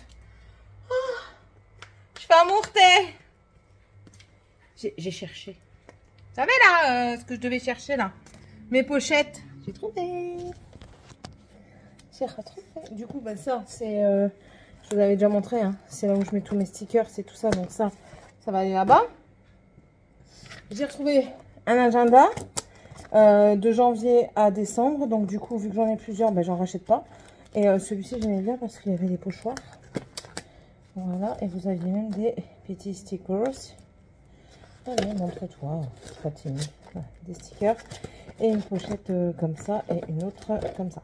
Oh, je un thé. J'ai cherché. Vous savez là, euh, ce que je devais chercher là Mes pochettes. J'ai trouvé. J'ai retrouvé. Du coup, bah, ça, c'est... Euh, je vous avais déjà montré. Hein. C'est là où je mets tous mes stickers, c'est tout ça. Donc ça, ça va aller là-bas. J'ai retrouvé un agenda euh, de janvier à décembre. Donc du coup, vu que j'en ai plusieurs, ben, j'en rachète pas. Et euh, celui-ci, j'aimais bien parce qu'il y avait des pochoirs. Voilà, et vous aviez même des petits stickers. Allez, montre-toi, pas timide. des stickers. Et une pochette euh, comme ça et une autre comme ça.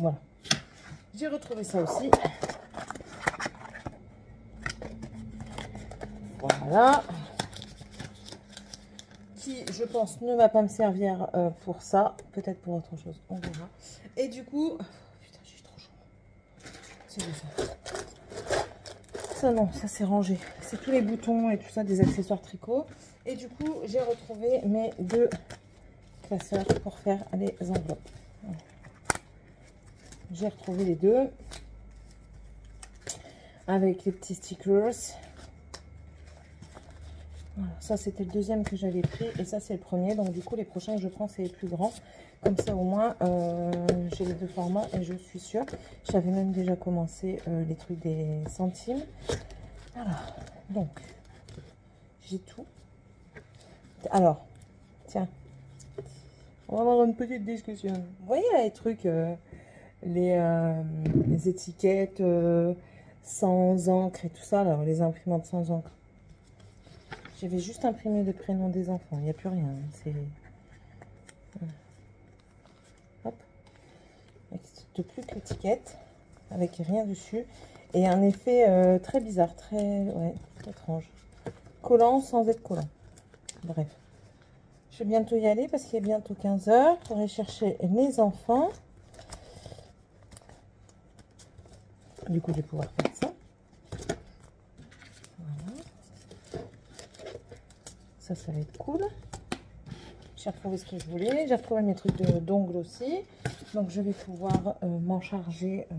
Voilà. J'ai retrouvé ça aussi. Voilà. Qui, je pense, ne va pas me servir euh, pour ça. Peut-être pour autre chose. On verra. Et du coup... Oh, trop chaud. C'est ça. Ça, non, ça c'est rangé. C'est tous les boutons et tout ça, des accessoires tricot. Et du coup, j'ai retrouvé mes deux classeurs pour faire les enveloppes. J'ai retrouvé les deux avec les petits stickers ça c'était le deuxième que j'avais pris et ça c'est le premier. Donc du coup les prochains je prends c'est les plus grands. Comme ça au moins euh, j'ai les deux formats et je suis sûre. J'avais même déjà commencé euh, les trucs des centimes. Voilà, donc j'ai tout. Alors, tiens, on va avoir une petite discussion. Vous voyez les trucs, euh, les, les, étiquettes sans encre et tout ça, là, les imprimantes sans encre. J'avais juste imprimé le prénom des enfants. Il n'y a plus rien. C'est... De plus que l'étiquette. Avec rien dessus. Et un effet euh, très bizarre. Très, ouais, étrange. Collant sans être collant. Bref. Je vais bientôt y aller parce qu'il est bientôt 15 heures. Pour aller chercher mes enfants. Du coup, je vais pouvoir faire ça. Ça, va être cool. J'ai retrouvé ce que je voulais. J'ai retrouvé mes trucs d'ongles aussi. Donc, je vais pouvoir euh, m'en charger. Euh,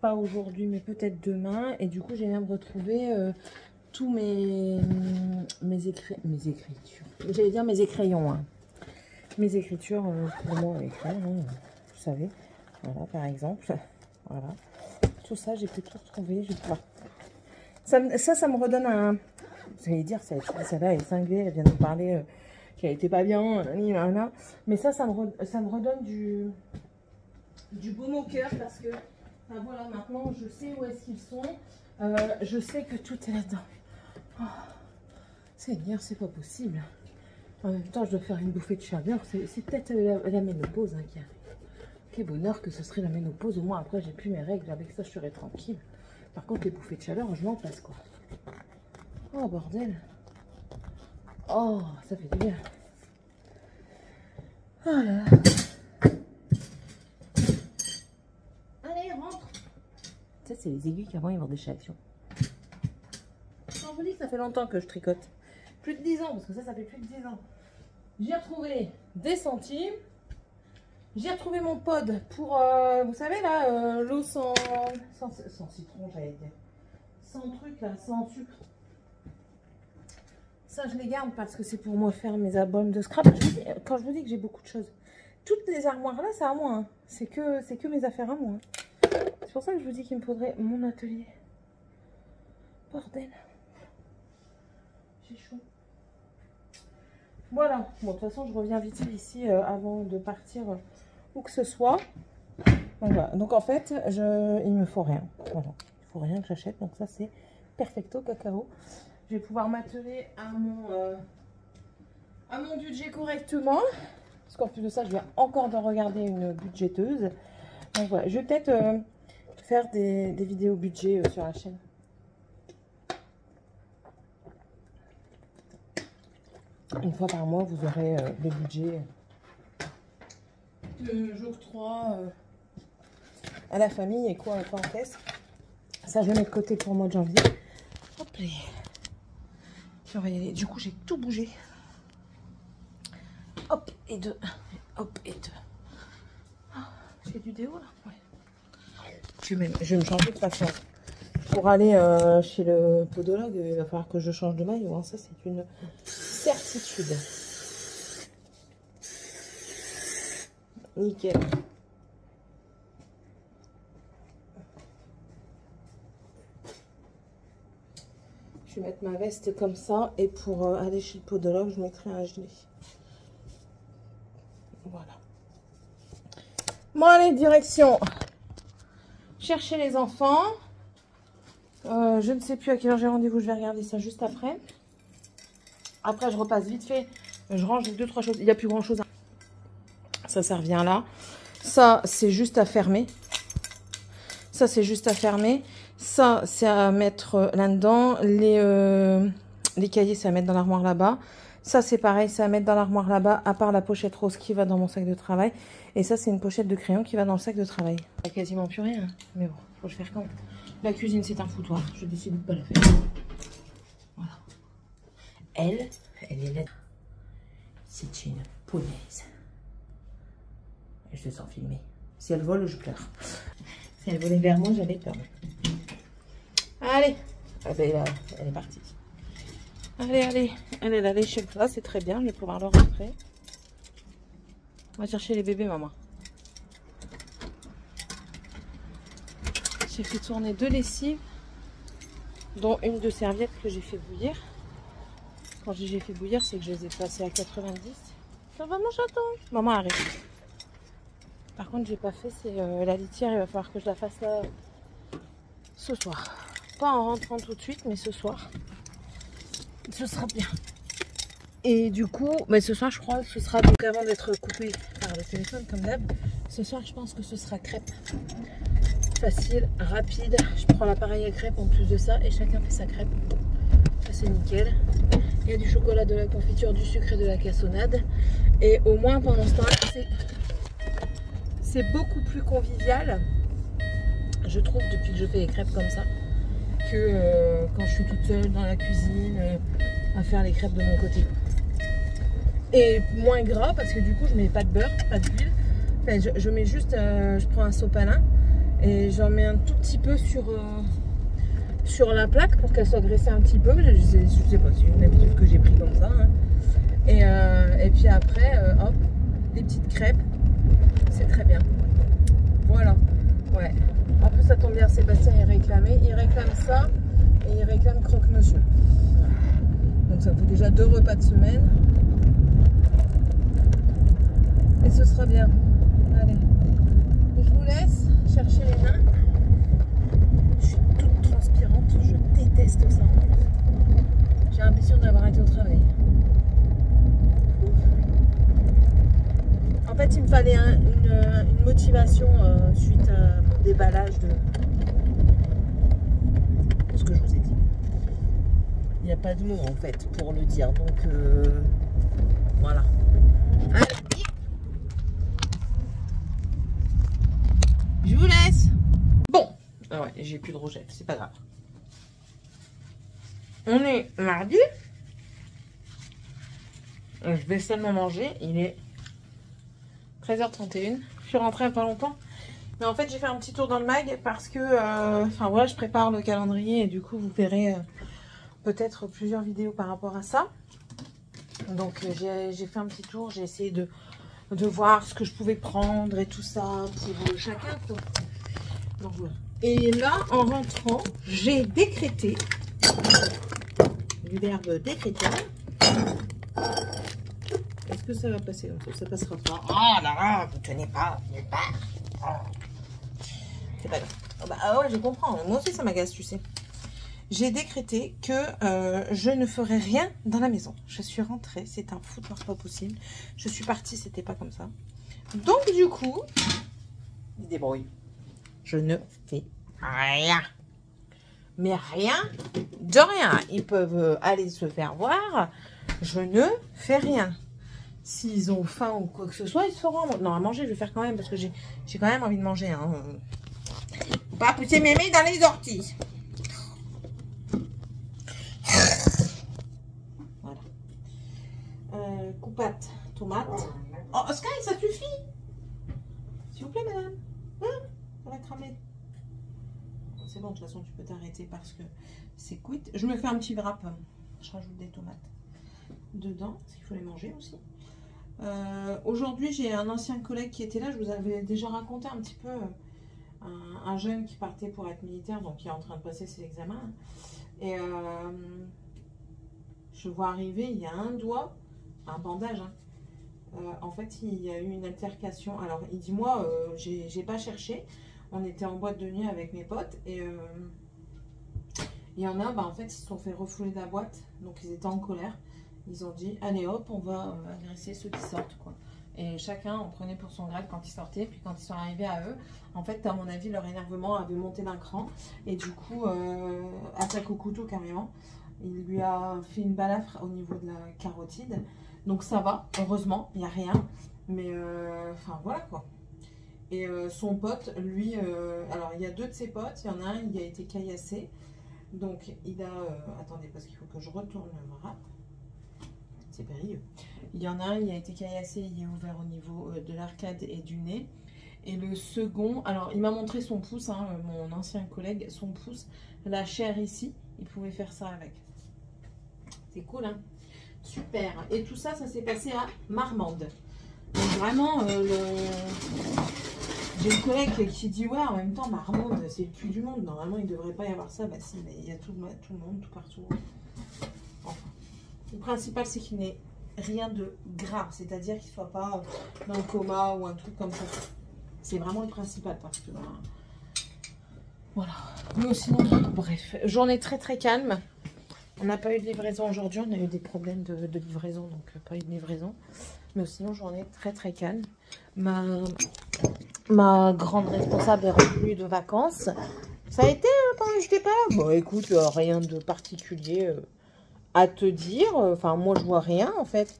pas aujourd'hui, mais peut-être demain. Et du coup, j'ai même retrouvé euh, tous mes, mes, écri mes écritures. J'allais dire mes écrions. Hein. Mes écritures pour moi écrire. Hein, vous savez. Voilà, par exemple. Voilà. Tout ça, j'ai pu tout retrouver. Je vais pouvoir... ça, ça, ça me redonne un vous allez dire, celle-là est cinglée, elle vient de parler euh, qu'elle était pas bien, mais ça, ça me, ça redonne du, du baume au cœur parce que, voilà, maintenant, je sais où est-ce qu'ils sont, euh, je sais que tout est là-dedans. Oh, Seigneur, c'est pas possible. En même temps, je dois faire une bouffée de chaleur. C'est peut-être la, ménopause hein, qui arrive. Quel bonheur que ce serait la ménopause. Au moins, après, j'ai plus mes règles. Avec ça, je serai tranquille. Par contre, les bouffées de chaleur, je m'en passe, quoi. Oh, bordel. Oh, ça fait du bien. Oh là là. Allez, rentre. Ça, c'est les aiguilles qu'avant, ils vendaient chez Action. Je vous dis que ça fait longtemps que je tricote. Plus de 10 ans, parce que ça, ça fait plus de 10 ans. J'ai retrouvé des centimes. J'ai retrouvé mon pod pour, euh, vous savez, là, euh, l'eau sans, sans, sans, citron, j'allais dire. Sans truc, là, sans sucre. Ça, je les garde parce que c'est pour moi faire mes albums de scrap. quand je vous dis que j'ai beaucoup de choses, toutes les armoires là, c'est à moi. Hein. C'est que, que mes affaires à moi. C'est pour ça que je vous dis qu'il me faudrait mon atelier. Bordel. J'ai chaud. Voilà. Bon, de toute façon, je reviens vite ici euh, avant de partir euh, où que ce soit. Donc, voilà. donc en fait, je, il me faut rien. Il faut rien que j'achète. Donc ça, c'est perfecto cacao je vais pouvoir m'atteler à mon, euh, à mon budget correctement. Parce qu'en plus de ça, je viens encore de regarder une budgéteuse. Donc voilà, je vais peut-être euh, faire des, vidéos budget euh, sur la chaîne. Une fois par mois, vous aurez le budget de jour 3 à la famille et quoi, en caisse. Ça, je mets de côté pour le mois de janvier. Hop là. Du coup, j'ai tout bougé. Hop, et deux. Hop, et deux. Ah, j'ai du déo, là? Je, vais me changer de façon. Pour aller euh, chez le podologue, il va falloir que je change de maillot. Hein. Ça, c'est une certitude. Nickel. Mettre ma veste comme ça. Et pour euh, aller chez le podologue, je mettrai un gilet. Voilà. Bon, allez, direction. Chercher les enfants. Euh, je ne sais plus à quelle heure j'ai rendez-vous. Je vais regarder ça juste après. Après, je repasse vite fait. Je range deux, trois choses. Il n'y a plus grand-chose. Ça, ça revient là. Ça, c'est juste à fermer. Ça, c'est juste à fermer. Ça, c'est à mettre là-dedans. Les, euh, les cahiers, c'est à mettre dans l'armoire là-bas. Ça, c'est pareil, c'est à mettre dans l'armoire là-bas, à part la pochette rose qui va dans mon sac de travail. Et ça, c'est une pochette de crayon qui va dans le sac de travail. Il quasiment plus rien, mais bon, faut le faire quand même. La cuisine, c'est un foutoir. Je décide de pas la faire. Voilà. Elle, elle est là. C'est une punaise. Je te sens filmer. Si elle vole, je pleure. Si elle volait vers moi, j'avais peur. Allez. Ah ben là, elle est partie. Allez, allez. Elle est allée chez le c'est très bien. Je vais pouvoir le rentrer. On va chercher les bébés, maman. J'ai fait tourner deux lessives, dont une de serviettes que j'ai fait bouillir. Quand j'ai fait bouillir, c'est que je les ai passées à 90. Ça va mon chaton? Maman arrive. Par contre, j'ai pas fait, c'est euh, la litière. Il va falloir que je la fasse euh, ce soir. Pas en rentrant tout de suite, mais ce soir. Ce sera bien. Et du coup, mais ce soir, je crois que ce sera donc avant d'être coupé par le téléphone, comme d'hab. Ce soir, je pense que ce sera crêpe. Facile, rapide. Je prends l'appareil à crêpes en plus de ça et chacun fait sa crêpe. Ça, c'est nickel. Il y a du chocolat, de la confiture, du sucre et de la cassonade. Et au moins, pendant ce temps-là, c'est beaucoup plus convivial. Je trouve, depuis que je fais les crêpes comme ça que euh, quand je suis toute seule dans la cuisine euh, à faire les crêpes de mon côté. Et moins gras parce que du coup je mets pas de beurre, pas d'huile. Enfin, je, mets juste, euh, je prends un sopalin et j'en mets un tout petit peu sur, sur la plaque pour qu'elle soit graissée un petit peu. Je, sais, sais pas, c'est une habitude que j'ai pris comme ça. Hein. Et, et, puis après, hop, des petites crêpes. C'est très bien. Voilà. Ouais. En plus, ça tombe bien, Sébastien il réclamait. Il réclame ça et il réclame croque-monsieur. Donc ça fait déjà deux repas de semaine. Et ce sera bien. Allez. Je vous laisse chercher les nains. Je suis toute transpirante. Je déteste ça. J'ai l'impression d'avoir été au travail. en fait, il me fallait une, motivation euh, suite à déballage de, ce que je vous ai dit. Il n'y a pas de mots en fait pour le dire. Donc euh, voilà. Je vous laisse. Bon. Ah ouais, j'ai plus de rejet, c'est pas grave. On est mardi. Je vais seulement manger. Il est 13h31. Je suis rentrée il pas longtemps. Mais en fait, j'ai fait un petit tour dans le mag parce que, euh, enfin voilà, je prépare le calendrier et du coup, vous verrez euh, peut-être plusieurs vidéos par rapport à ça. Donc, euh, j'ai fait un petit tour. J'ai essayé de, voir ce que je pouvais prendre et tout ça chacun. Donc. Et là, en rentrant, j'ai décrété du verbe décréter. Est-ce que ça va passer? Ça passera pas. Oh là là, vous tenez pas nulle part. Oh. Pas. Oh bah, ah ouais, je comprends. Moi aussi, ça m'agace, tu sais. J'ai décrété que euh, je ne ferai rien dans la maison. Je suis rentrée, c'est un foutoir pas possible. Je suis partie, c'était pas comme ça. Donc, du coup, il débrouille. Je ne fais rien mais rien de rien. Ils peuvent aller se faire voir. Je ne fais rien. S'ils ont faim ou quoi que ce soit, ils seront... Non, à manger, je vais faire quand même parce que j'ai quand même envie de manger. Hein. Faut pas pousser mains dans les orties. Voilà. Euh, coupate, tomate. Oh, Sky, ça suffit S'il vous plaît, madame. Hein? Ça va cramer c'est bon, de toute façon, tu peux t'arrêter parce que c'est cuit. Je me fais un petit wrap. Je rajoute des tomates dedans, parce qu'il faut les manger aussi. Euh, aujourd'hui, j'ai un ancien collègue qui était là. Je vous avais déjà raconté un petit peu euh, un, jeune qui partait pour être militaire, donc qui est en train de passer ses examens. Et euh, je vois arriver, il y a un doigt, un bandage. Hein. en fait, il y a eu une altercation. Alors, il dit Moi, j'ai pas cherché on était en boîte de nuit avec mes potes et euh, il y en a, bah, en fait, ils se sont fait refouler de la boîte, donc ils étaient en colère. Ils ont dit, allez hop, on va euh, agresser ceux qui sortent, quoi. Et chacun en prenait pour son grade quand ils sortaient. Puis quand ils sont arrivés à eux, en fait, à mon avis, leur énervement avait monté d'un cran. Et du coup, euh, attaque au couteau carrément. Il lui a fait une balafre au niveau de la carotide. Donc ça va, heureusement, il n'y a rien. Mais enfin voilà quoi. Et euh, son pote, lui, euh, alors il y a deux de ses potes, il y en a un, il a été caillassé. Donc il a, euh, attendez parce qu'il faut que je retourne le bras. C'est périlleux. Il y en a un, il a été caillassé, il est ouvert au niveau de l'arcade et du nez. Et le second, alors il m'a montré son pouce, hein, mon ancien collègue, son pouce, la chair ici, il pouvait faire ça avec. C'est cool, hein Super. Et tout ça, ça s'est passé à Marmande. Donc vraiment, le j'ai collègue qui dit ouais en même temps Marmande c'est le plus du monde normalement il devrait pas y avoir ça bah si mais il y a tout, tout le monde tout partout enfin le principal c'est qu'il n'ait rien de grave c'est à dire qu'il soit pas dans le coma ou un truc comme ça. C'est vraiment le principal parce que ben, voilà. Mais sinon bref. Journée très très calme. On n'a pas eu de livraison aujourd'hui on a eu des problèmes de, livraison donc pas eu de livraison. Mais sinon journée très très calme. Ma ma grande responsable est revenue de vacances. Ça a été euh, pendant que j'étais pas là Bon, écoute, euh, rien de particulier euh, à te dire. Enfin, moi, je vois rien, en fait.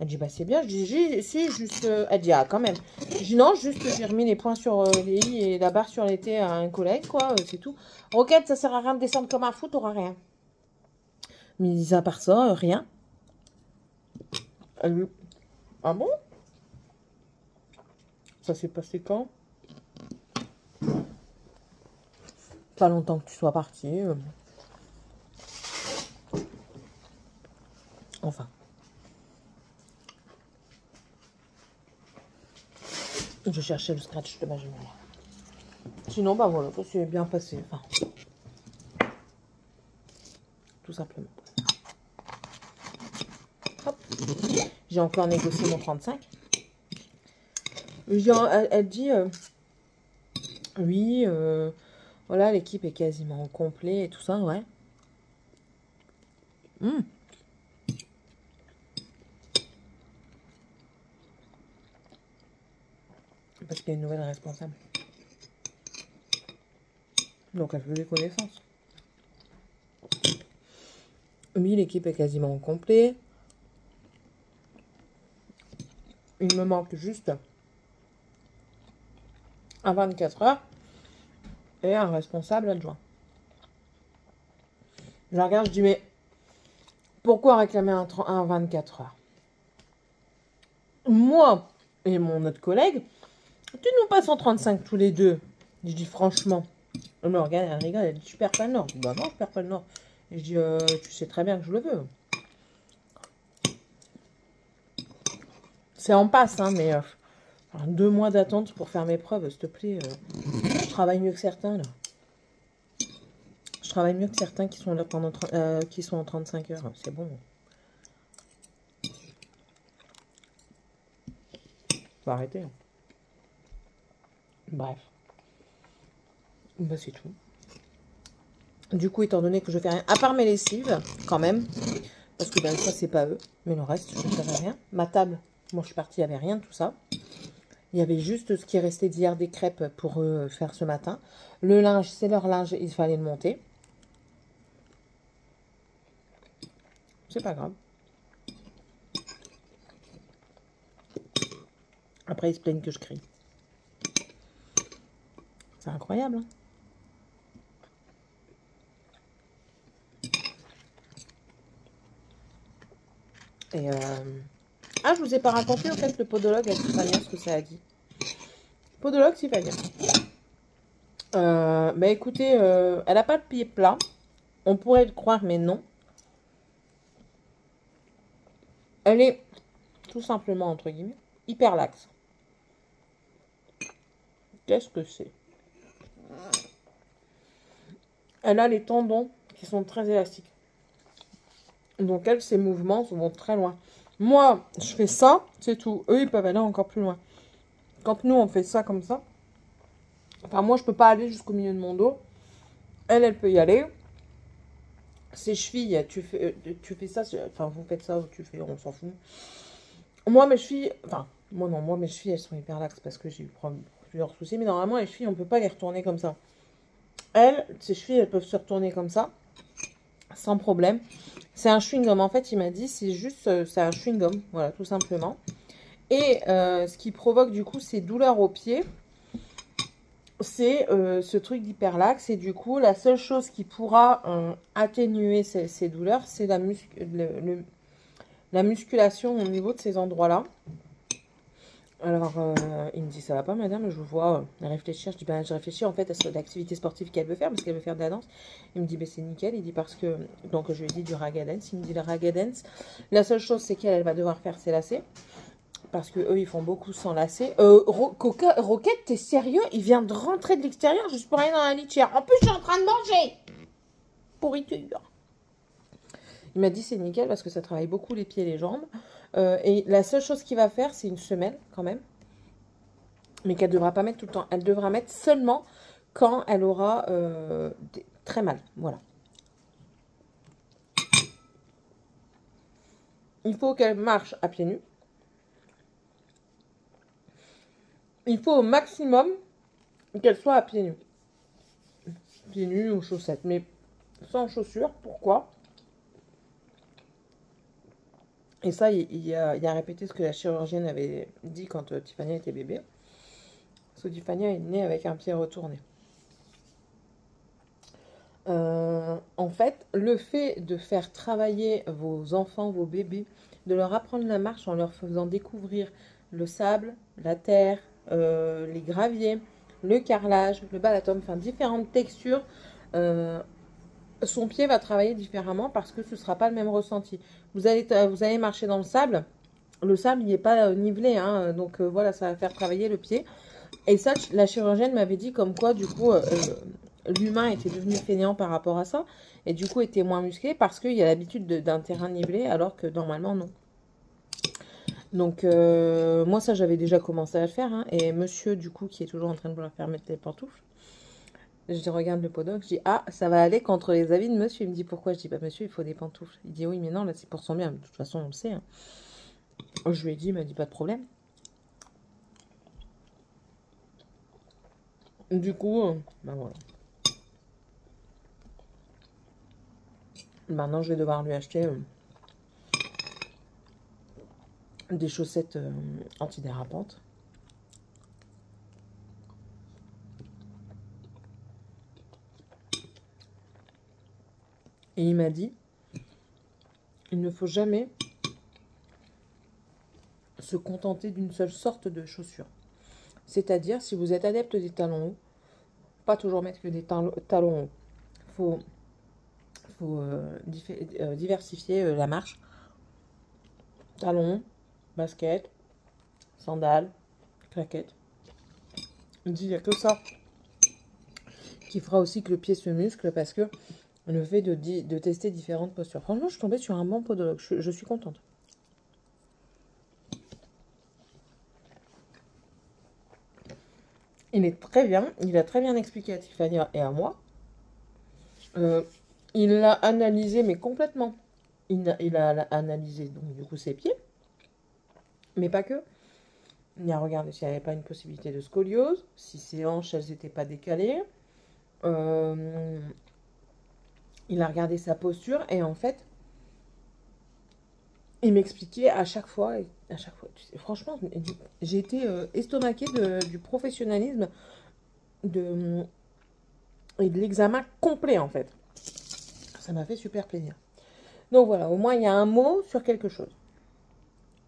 Elle dit, bah, c'est bien. Je dis, si, juste... Elle dit, ah, quand même. Je dis, non, juste, j'ai remis les points sur les i et la barre sur les à un collègue, quoi. c'est tout. Roquette, ça sert à rien de descendre comme un fou, t'auras rien. Mais à part ça, rien. Ah bon? Ça s'est passé quand? Pas longtemps que tu sois parti. Enfin. Je cherchais le scratch de ma jumelle. Sinon, bah voilà, ça s'est bien passé. Enfin, tout simplement. J'ai encore négocié mon 35 elle, dit euh, oui, euh, voilà, l'équipe est quasiment complète et tout ça, ouais. Hmm. Une nouvelle responsable. Donc elle fait des connaissances. Oui, l'équipe est quasiment au complet. Il me manque juste un 24 heures et un responsable adjoint. Je regarde, je dis, mais pourquoi réclamer un, 24 heures? Moi et mon autre collègue, tu nous passes en 35 tous les deux. Je dis, franchement, Morgane, elle rigole, elle dit, tu perds pas le nord. Je dis, bah non, je perds pas le nord. je dis, euh, tu sais très bien que je le veux. C'est en passe, hein, mais euh, deux mois d'attente pour faire mes preuves, s'il te plaît. Euh, je travaille mieux que certains, là. Je travaille mieux que certains qui sont là pendant qui sont en 35 heures. C'est bon. Faut arrêter. Hein. Bref. Bah, c'est tout. Du coup, étant donné que je fais rien, à part mes lessives, quand même, parce que ben, ça, c'est pas eux, mais le reste, je ne fais rien. Ma table, moi, je suis partie, il n'y avait rien tout ça. Il y avait juste ce qui est resté d'hier des crêpes pour eux faire ce matin. Le linge, c'est leur linge, il fallait le monter. C'est pas grave. Après, ils se plaignent que je crie. Incroyable. Hein Et euh... Ah, je vous ai pas raconté en fait le podologue à Tiffany ce que ça a dit. Podologue Tiffany. Euh, bah écoutez, euh, elle n'a pas le pied plat. On pourrait le croire, mais non. Elle est tout simplement, entre guillemets, hyper laxe. Qu'est-ce que c'est? Elle a les tendons qui sont très élastiques. Donc, elle, ses mouvements vont très loin. Moi, je fais ça, c'est tout. Eux, ils peuvent aller encore plus loin. Quand nous, on fait ça comme ça, enfin, moi, je peux pas aller jusqu'au milieu de mon dos. Elle, elle peut y aller. Ses chevilles, tu fais, euh, tu fais ça, enfin, vous faites ça, tu fais, on s'en fout. Moi, mes chevilles, enfin, moi, non, moi, mes chevilles, elles sont hyper laxes parce que j'ai eu plusieurs soucis. Mais normalement, les chevilles, on peut pas les retourner comme ça. Elles, ses chevilles, elles peuvent se retourner comme ça, sans problème. C'est un chewing-gum. En fait, il m'a dit, c'est juste, euh, c'est un chewing-gum. Voilà, tout simplement. Et euh, ce qui provoque, du coup, ces douleurs aux pieds, c'est euh, ce truc d'hyperlaxe. Et du coup, la seule chose qui pourra atténuer ces, douleurs, c'est la musculation au niveau de ces endroits-là. Alors, euh, il me dit, ça va pas, madame, je vous vois euh, réfléchir. Je dis, ben, je réfléchis en fait à l'activité sportive qu'elle veut faire, parce qu'elle veut faire de la danse. Il me dit, ben, c'est nickel. Il dit, parce que, donc, je lui ai dit du raga dance. Il me dit, le raga dance, la seule chose, c'est qu'elle, elle va devoir faire ses lacets. Parce que eux, ils font beaucoup sans lacets. Euh, Roquette, t'es sérieux? Il vient de rentrer de l'extérieur juste pour aller dans la litière. En plus, je suis en train de manger Pourriture. Il m'a dit, c'est nickel, parce que ça travaille beaucoup les pieds et les jambes. Euh, et la seule chose qu'il va faire, c'est une semelle quand même. Mais qu'elle ne devra pas mettre tout le temps. Elle devra mettre seulement quand elle aura euh, très mal. Voilà. Il faut qu'elle marche à pieds nus. Il faut au maximum qu'elle soit à pieds nus. Pieds nus ou chaussettes. Mais sans chaussures. Pourquoi? Et ça, il, a, répété ce que la chirurgienne avait dit quand euh, Tiffany était bébé. Parce que Tiffany est née avec un pied retourné. Euh, en fait, le fait de faire travailler vos enfants, vos bébés, de leur apprendre la marche en leur faisant découvrir le sable, la terre, euh, les graviers, le carrelage, le balatum, enfin différentes textures, son pied va travailler différemment parce que ce ne sera pas le même ressenti. Vous allez, marcher dans le sable, le sable il n'est pas euh, nivelé, hein, donc euh, voilà, ça va faire travailler le pied. Et ça, la chirurgienne m'avait dit comme quoi, du coup, euh, l'humain était devenu fainéant par rapport à ça, et du coup était moins musclé parce qu'il y a l'habitude d'un terrain nivelé, alors que normalement non. Donc, moi, ça, j'avais déjà commencé à le faire. Hein, et monsieur, du coup, qui est toujours en train de vouloir faire mettre les pantoufles, je regarde le podoc, je dis Ah, ça va aller contre les avis de monsieur. Il me dit Pourquoi? Je dis Bah, monsieur, il faut des pantoufles. Il dit Oui, mais non, là, c'est pour son bien. De toute façon, on le sait. Hein. Je lui ai dit Il m'a dit Pas de problème. du coup, ben voilà. Maintenant, je vais devoir lui acheter euh, des chaussettes euh, antidérapantes. Et il m'a dit, il ne faut jamais se contenter d'une seule sorte de chaussure. C'est-à-dire, si vous êtes adepte des talons hauts, pas toujours mettre que des talons hauts. Il faut, euh, euh, diversifier euh, la marche. Talons, basket, sandales, claquettes. Il dit, il n'y a que ça qui fera aussi que le pied se muscle parce que le fait de, tester différentes postures. Franchement, je suis tombée sur un bon podologue. Je, suis contente. Il est très bien. Il a très bien expliqué à Tiffany et à moi. Euh, il l'a analysé, mais complètement. Il a, il a, analysé, donc, du coup, ses pieds. Mais pas que. Il a regardé s'il n'y avait pas une possibilité de scoliose, si ses hanches, elles n'étaient pas décalées. Euh, il a regardé sa posture et en fait, il m'expliquait à chaque fois, à chaque fois, franchement, j'ai été euh, estomaquée du professionnalisme de, et de l'examen complet en fait. Ça m'a fait super plaisir. Donc voilà, au moins il y a un mot sur quelque chose.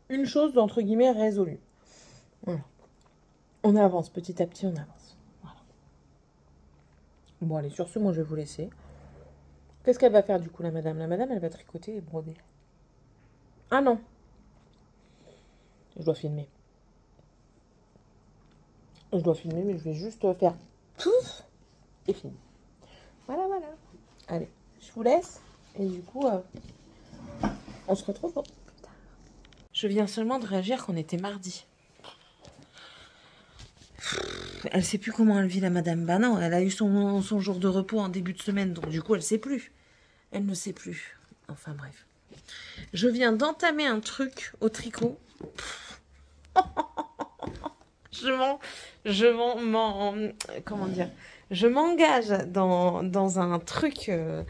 Une chose entre guillemets résolue. Voilà. On avance petit à petit, on avance. Bon allez, sur ce, moi je vais vous laisser. Qu'est-ce qu'elle va faire du coup la madame? La madame, elle va tricoter et broder. Ah non. Je dois filmer. Je dois filmer, mais je vais juste faire pouf et fini. Voilà, voilà. Allez, je vous laisse. Et du coup, euh, on se retrouve plus tard. Je viens seulement de réagir qu'on était mardi. Elle sait plus comment elle vit la madame. Bah non, elle a eu son, son jour de repos en début de semaine, donc du coup elle sait plus. Elle ne sait plus. Enfin bref. Je viens d'entamer un truc au tricot. je m'engage dans, un truc. Euh,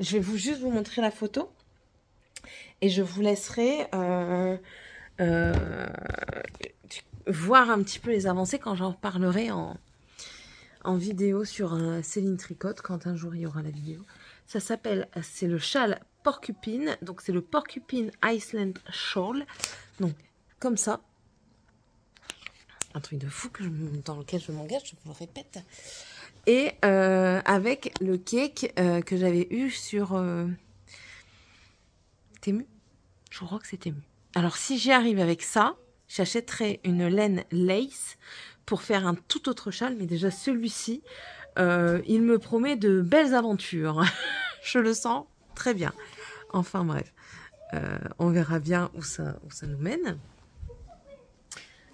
je vais vous juste vous montrer la photo et je vous laisserai euh, euh, voir un petit peu les avancées quand j'en parlerai en, en vidéo sur Céline Tricotte quand un jour il y aura la vidéo. Ça s'appelle, c'est le châle porcupine. Donc, c'est le porcupine Iceland Shawl. Donc, comme ça. Un truc de fou dans lequel je m'engage, je vous le répète. Et euh, avec le cake euh, que j'avais eu sur euh, Temu. Je crois que c'est Temu. Alors, si j'y arrive avec ça, j'achèterai une laine lace pour faire un tout autre châle. Mais déjà, celui-ci, euh, il me promet de belles aventures. Je le sens très bien. Enfin bref, euh, on verra bien où ça, où ça nous mène.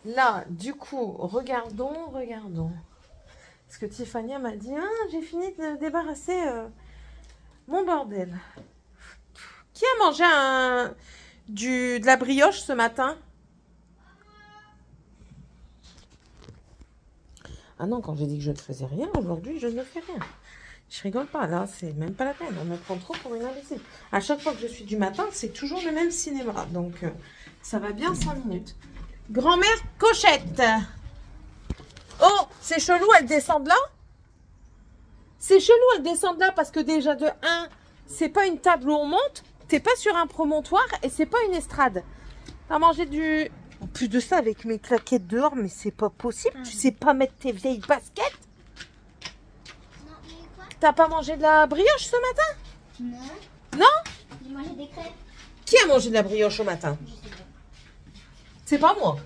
Là, du coup, regardons, regardons. Parce que Tiffany m'a dit, ah, j'ai fini de débarrasser euh, mon bordel. Qui a mangé du, de la brioche ce matin? Ah non, quand j'ai dit que je ne faisais rien, aujourd'hui, je ne fais rien. Je rigole pas, là, c'est même pas la peine. On me prend trop pour une imbécile. À chaque fois que je suis du matin, c'est toujours le même cinéma. Donc, euh, ça va bien 5 minutes. Grand-mère Cochette. Oh, c'est chelou, elle descend de là? C'est chelou, elle descend de là parce que déjà, de 1, c'est pas une table où on monte. T'es pas sur un promontoire et c'est pas une estrade. T'as mangé du... En plus de ça, avec mes claquettes dehors, mais c'est pas possible. Tu sais pas mettre tes vieilles baskets T'as pas mangé de la brioche ce matin? Non. Non? J'ai mangé des crêpes. Qui a mangé de la brioche au matin? C'est pas moi.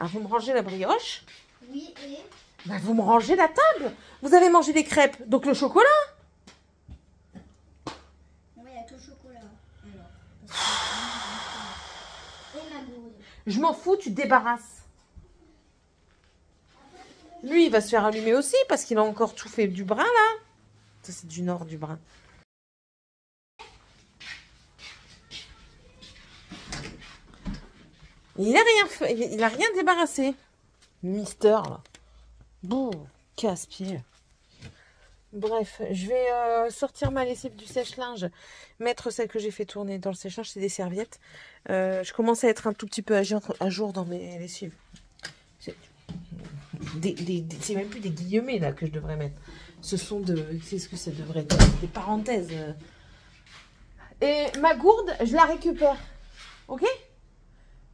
Ah, vous me rangez la brioche? Oui, et? Bah, Vous me rangez la table. Vous avez mangé des crêpes, donc le chocolat? Oui, il y a que le chocolat. Alors. Je m'en fous, tu débarrasses. Lui, il va se faire allumer aussi parce qu'il a encore tout fait du brun là. Ça, c'est du nord du brun. Il a rien fait, il a rien débarrassé. Mister là. Bon, casse-pied. Bref, je vais euh, sortir ma lessive du sèche-linge, mettre celle que j'ai fait tourner dans le sèche-linge, c'est des serviettes. Euh, je commence à être un tout petit peu à jour, jour dans mes lessives. C'est même plus des guillemets là que je devrais mettre. Ce sont de. C'est ce que ça devrait être Des parenthèses. Et ma gourde, je la récupère. Ok?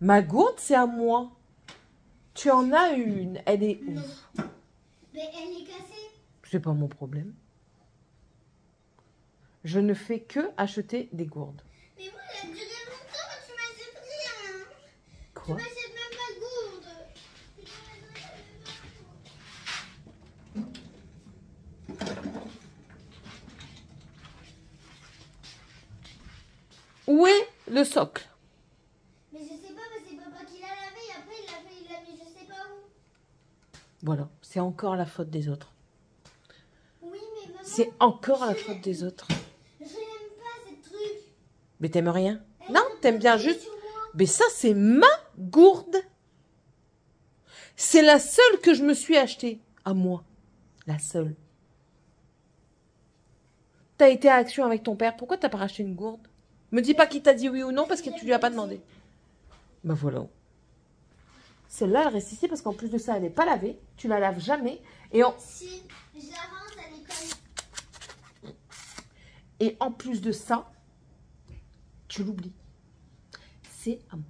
Ma gourde, c'est à moi. Tu en as une. Elle est Non. Elle est cassée. C'est pas mon problème. Je ne fais que acheter des gourdes. Mais moi, elle a duré longtemps, tu m'achètes rien. Tu Quoi m'achètes même pas de gourde. Où est le socle? Mais je sais pas, mais c'est papa qui l'a lavé et après il l'a mis je sais pas où. Voilà, c'est encore la faute des autres. C'est encore la faute des autres. je n'aime pas ce truc. Mais t'aimes rien? Non, t'aimes bien juste. Mais ça, c'est ma gourde. C'est la seule que je me suis achetée. À moi. La seule. T'as été à Action avec ton père. Pourquoi t'as pas racheté une gourde? Me dis pas qui t'a dit oui ou non parce que tu lui as pas demandé. Ben voilà. Celle-là, elle reste ici parce qu'en plus de ça, elle n'est pas lavée. Tu la laves jamais. Et Si l'école. Et en plus de ça, tu l'oublies. C'est à moi.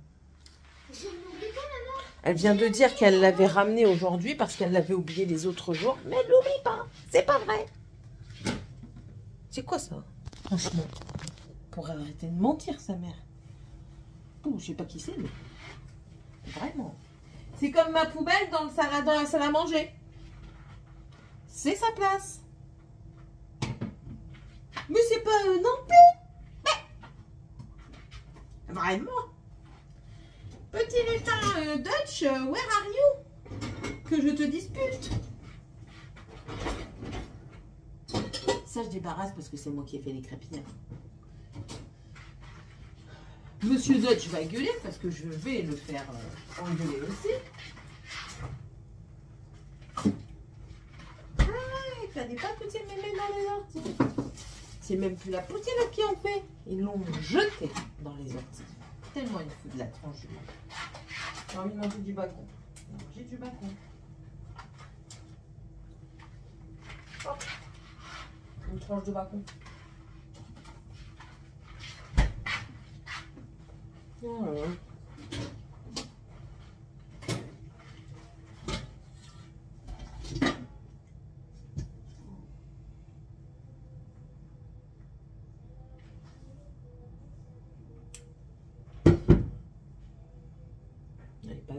Elle vient de dire qu'elle l'avait ramené aujourd'hui parce qu'elle l'avait oublié les autres jours. Mais elle l'oublie pas. C'est pas vrai. C'est quoi ça? Franchement. Pour arrêter de mentir, sa mère. Ouh, je sais pas qui c'est, mais. Vraiment. C'est comme ma poubelle dans, le salle, dans la salle à manger. C'est sa place. Mais c'est pas eux non plus. Mais- Vraiment. Petit lutin euh, Dutch, euh, where are you? Que je te dispute. Ça, je débarrasse parce que c'est moi qui ai fait les crépinières. Monsieur Dutch va gueuler parce que je vais le faire euh, engueuler aussi. Ah, fallait pas petit mémé dans les orties. C'est même plus la poutine qui en fait. Ils l'ont jeté dans les orties. Tellement il fout de la tranche du. J'ai envie de manger du bacon. J'ai du bacon. Une tranche de bacon. Oh.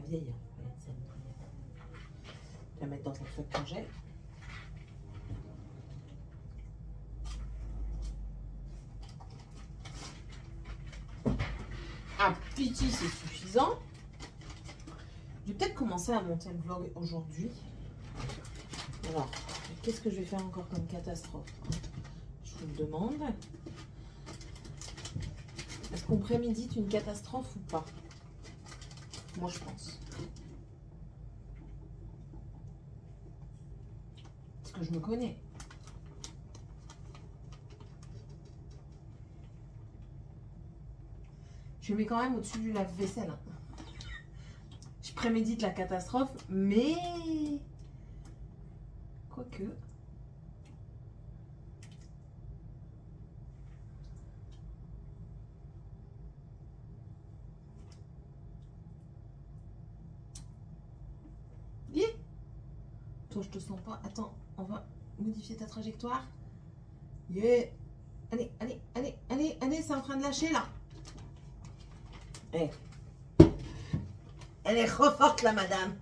Vieille. Hein. Je vais la mettre dans un sac congèle. Un petit, c'est suffisant. Je vais peut-être commencer à monter le vlog aujourd'hui. Alors, qu'est-ce que je vais faire encore comme catastrophe hein? Je vous le demande. Est-ce qu'on prémédite une catastrophe ou pas? Je pense. Parce que je me connais. Je mets quand même au-dessus du lave-vaisselle. hein. Je prémédite la catastrophe, mais... Quoique... Yeah. Toi, je sens pas. Attends, on va modifier ta trajectoire. Yeah. Allez, allez, allez, allez, allez, c'est en train de lâcher là. Eh. Elle est trop forte la madame.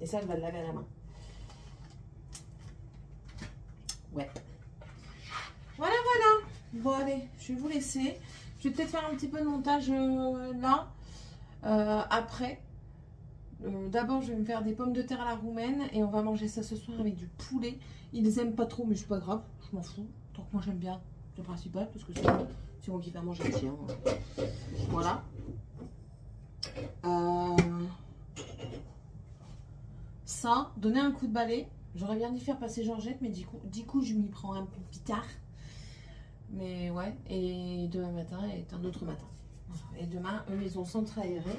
Et ça, elle va le laver à la main. Ouais. Voilà, voilà. Bon, allez, je vais vous laisser. Je vais peut-être faire un petit peu de montage euh, là. Euh, après. D'abord, je vais me faire des pommes de terre à la roumaine et on va manger ça ce soir avec du poulet. Ils aiment pas trop, mais c'est pas grave, je m'en fous. Tant que moi j'aime bien, le principal parce que c'est moi qui vais manger le tien. Voilà. Euh, ça, donner un coup de balai. J'aurais bien dû faire passer Georgette, mais du coup, du coup je m'y prends un peu plus tard. Mais ouais, et demain matin est un autre matin. Et demain, eux, ils ont centre aéré.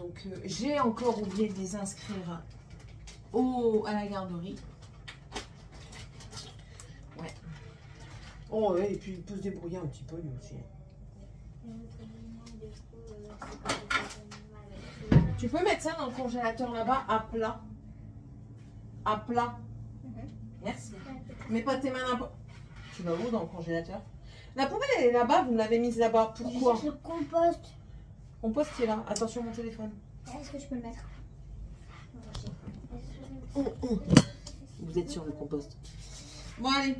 Donc, euh, j'ai encore oublié de les inscrire au, à la garderie. Ouais. Oh, ouais, et puis il peut se débrouiller un petit peu lui aussi. Tu peux mettre ça dans le congélateur là-bas à plat. À plat. Merci. Mets pas tes mains là-bas. Tu vas où dans le congélateur? La poubelle elle est là-bas, vous l'avez mise là-bas. Pourquoi? Compost. Compost qui est là. Attention mon téléphone. Est-ce que je peux le mettre Oh, oh. Vous êtes sur le compost. Bon allez.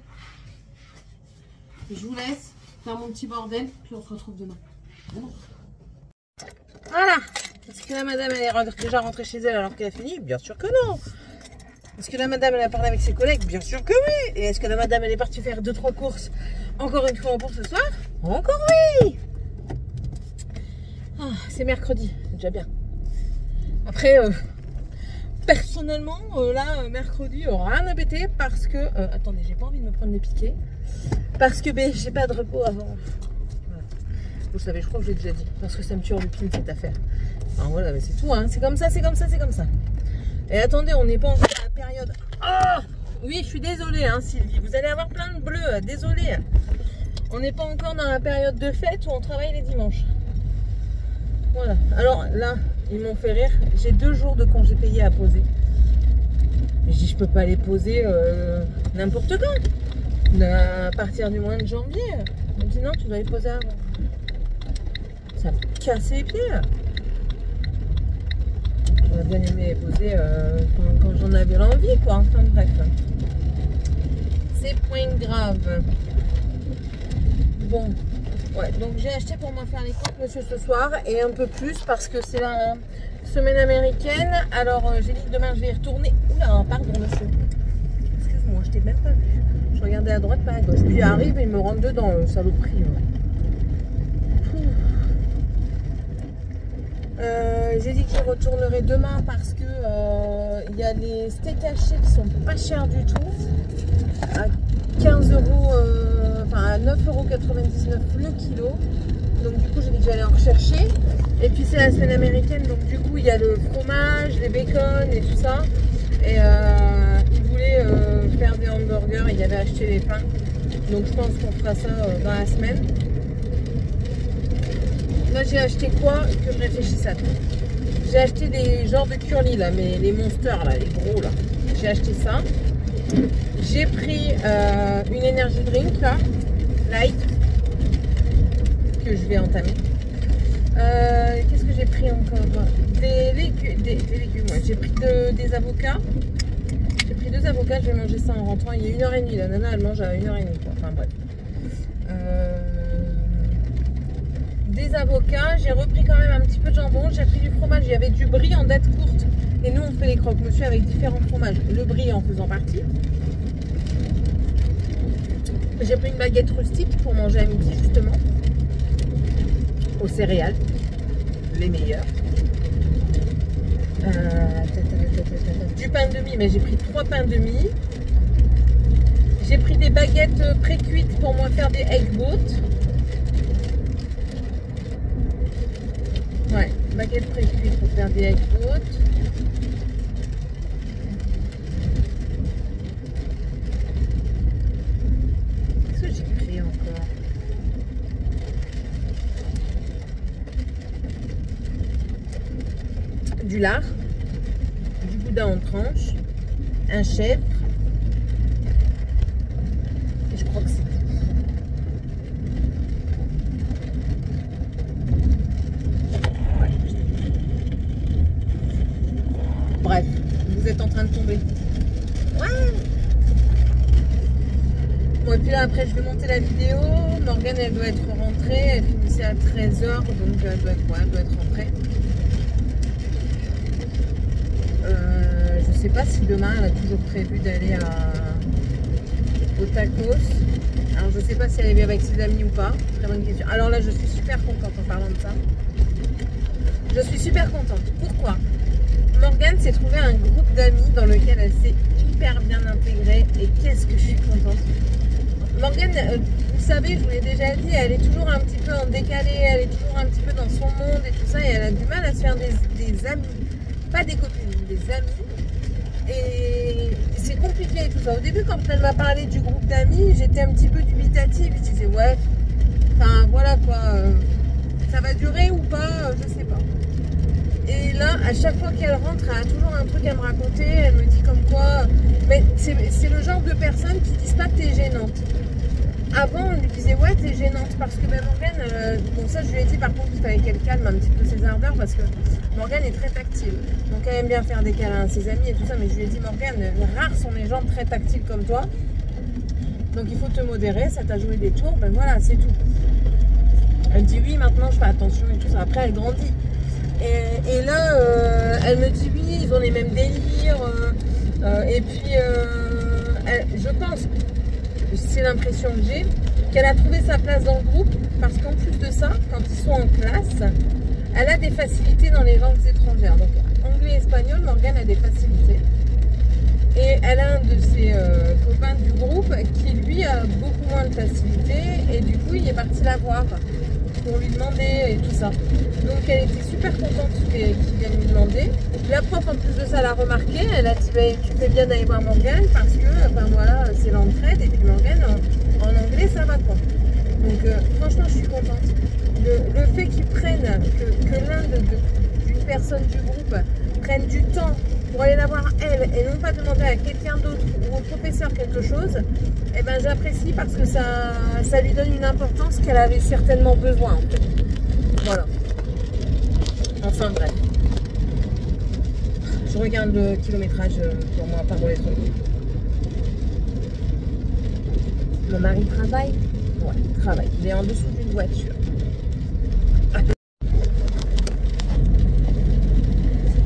Je vous laisse faire mon petit bordel, puis on se retrouve demain. Bon. Voilà. Est-ce que la madame elle est déjà rentrée chez elle alors qu'elle a fini Bien sûr que non. Est-ce que la madame elle a parlé avec ses collègues Bien sûr que oui. Et est-ce que la madame elle est partie faire deux trois courses encore une fois pour ce soir? Encore oui. Ah, c'est mercredi, déjà bien. Après, euh, personnellement, euh, là, euh, mercredi, rien à péter parce que. attendez, j'ai pas envie de me prendre les piquets. Parce que ben, j'ai pas de repos avant. Vous savez, je crois que j'ai déjà dit. Parce que ça me tue en lupine cette affaire. Enfin voilà, mais c'est tout. Hein. C'est comme ça, c'est comme ça, c'est comme ça. Et attendez, on n'est pas encore à la période. Oh Oui, je suis désolée, hein, Sylvie. Vous allez avoir plein de bleus. Désolée. On n'est pas encore dans la période de fête où on travaille les dimanches. Voilà. Alors là, ils m'ont fait rire. J'ai deux jours de congés payés à poser. Je dis, je peux pas les poser euh, n'importe quand. À partir du mois de janvier. Il me dit non, tu dois les poser avant. Ça me casse les pieds. J'aurais bien aimé les poser euh, quand, quand j'en avais l'envie, quoi. Enfin bref. C'est point grave. Bon, Ouais, donc j'ai acheté pour m'en faire les comptes, monsieur, ce soir, et un peu plus parce que c'est la semaine américaine. Alors, euh, j'ai dit que demain je vais y retourner. Oula, pardon, monsieur. Excuse-moi, je t'ai même pas vu. Je regardais à droite, pas à gauche. Puis il arrive et il me rentre dedans, le saloperie. Euh, j'ai dit que je retournerai demain parce que euh, il y a les steaks hachés qui sont pas chers du tout. 15 euros, euh, enfin à 9,99 euros le kilo. Donc du coup j'ai dit que j'allais en rechercher. Et puis c'est la semaine américaine, donc du coup il y a le fromage, les bacon et tout ça. Et euh, il voulait euh, faire des hamburgers, il avait acheté les pains. Donc je pense qu'on fera ça euh, dans la semaine. Là j'ai acheté quoi Que je réfléchisse à tout. J'ai acheté des genres de curly là, mais les monsters là, les gros là. J'ai acheté ça. J'ai pris euh, une energy drink là, light, que je vais entamer. Euh, Qu'est-ce que j'ai pris encore? Des, légu- des, légumes. J'ai pris de- des avocats. J'ai pris deux avocats, je vais manger ça en rentrant. Il une heure et demie, la nana elle mange à une heure et demie. quoi. Enfin bref. Euh, des avocats, j'ai repris quand même un petit peu de jambon, j'ai pris du fromage, il y avait du brie en date courte. Et nous on fait les croque-monsieur avec différents fromages, le brie en faisant partie. J'ai pris une baguette rustique pour manger à midi justement. Aux céréales. Les meilleures. Euh, du pain de mie, mais j'ai pris trois pains de mie. J'ai pris des baguettes pré-cuites pour moi faire des egg boats. Ouais, baguettes pré-cuites pour faire des boats. Qu'est-ce que j'ai pris encore Du lard, du boudin en tranches, un chèvre. Et je crois que c'est tout. Ouais. Bref, vous êtes en train de tomber. Ouais Bon, et puis là, après, je vais monter la vidéo. Morgane, elle doit être rentrée. Elle finissait à 13h, donc elle doit être, ouais, elle doit être rentrée. Euh, je sais pas si demain, elle a toujours prévu d'aller au tacos. Alors, je sais pas si elle est bien avec ses amis ou pas. Très bonne question. Alors là, je suis super contente en parlant de ça. Je suis super contente. Pourquoi? Morgane s'est trouvé un groupe d'amis dans lequel elle s'est hyper bien intégrée. Et qu'est-ce que je suis contente. Morgane, euh, vous savez, je vous l'ai déjà dit, elle est toujours un petit peu en décalé, elle est toujours un petit peu dans son monde et tout ça, et elle a du mal à se faire des, amis. Pas des copines, des amis. Et c'est compliqué et tout ça. Au début, quand elle m'a parlé du groupe d'amis, j'étais un petit peu dubitative. Je disais, ouais, enfin voilà quoi, euh, ça va durer ou pas, euh, je sais pas. Et là, à chaque fois qu'elle rentre, elle a toujours un truc à me raconter. Elle me dit comme quoi. Mais c'est c'est le genre de personne qui disent pas que t'es gênante. Avant, on lui disait ouais, t'es gênante parce que même Morgane, euh, bon ça je lui ai dit par contre qu'il fallait qu'elle calme un petit peu ses ardeurs parce que Morgane est très tactile. Donc elle aime bien faire des câlins à ses amis et tout ça, mais je lui ai dit Morgane, rares sont les gens très tactiles comme toi. Donc il faut te modérer, ça t'a joué des tours, ben voilà, c'est tout. Elle dit oui, maintenant je fais attention et tout ça. Après elle grandit. Et, là, euh, elle me dit oui, ils ont les mêmes délires. euh, et puis, je pense, c'est l'impression que j'ai, qu'elle a trouvé sa place dans le groupe parce qu'en plus de ça, quand ils sont en classe, elle a des facilités dans les langues étrangères. Donc, anglais et espagnol, Morgane a des facilités. Et elle a un de ses euh, copains du groupe qui, lui, a beaucoup moins de facilité. Et du coup, il est parti la voir pour lui demander et tout ça. Donc, elle était super contente qu'il vienne lui demander. La prof, en plus de ça, l'a remarqué. Elle a dit Ben, Tu fais bien d'aller voir Morgane parce que, enfin voilà, c'est l'entraide. Et puis, Morgane, en, anglais, ça va quoi. Donc, euh, franchement, je suis contente. Le, fait qu'ils prennent, que, que l'un d'une personne du groupe prenne du temps pour aller la voir elle et non pas demander à quelqu'un d'autre au professeur quelque chose, eh ben j'apprécie parce que ça, ça lui donne une importance qu'elle avait certainement besoin. En fait. Voilà. Enfin bref. Je regarde le kilométrage euh, pour moi, pas rouler trop vite. Mon mari travaille? Ouais, il travaille. Il est en dessous d'une voiture.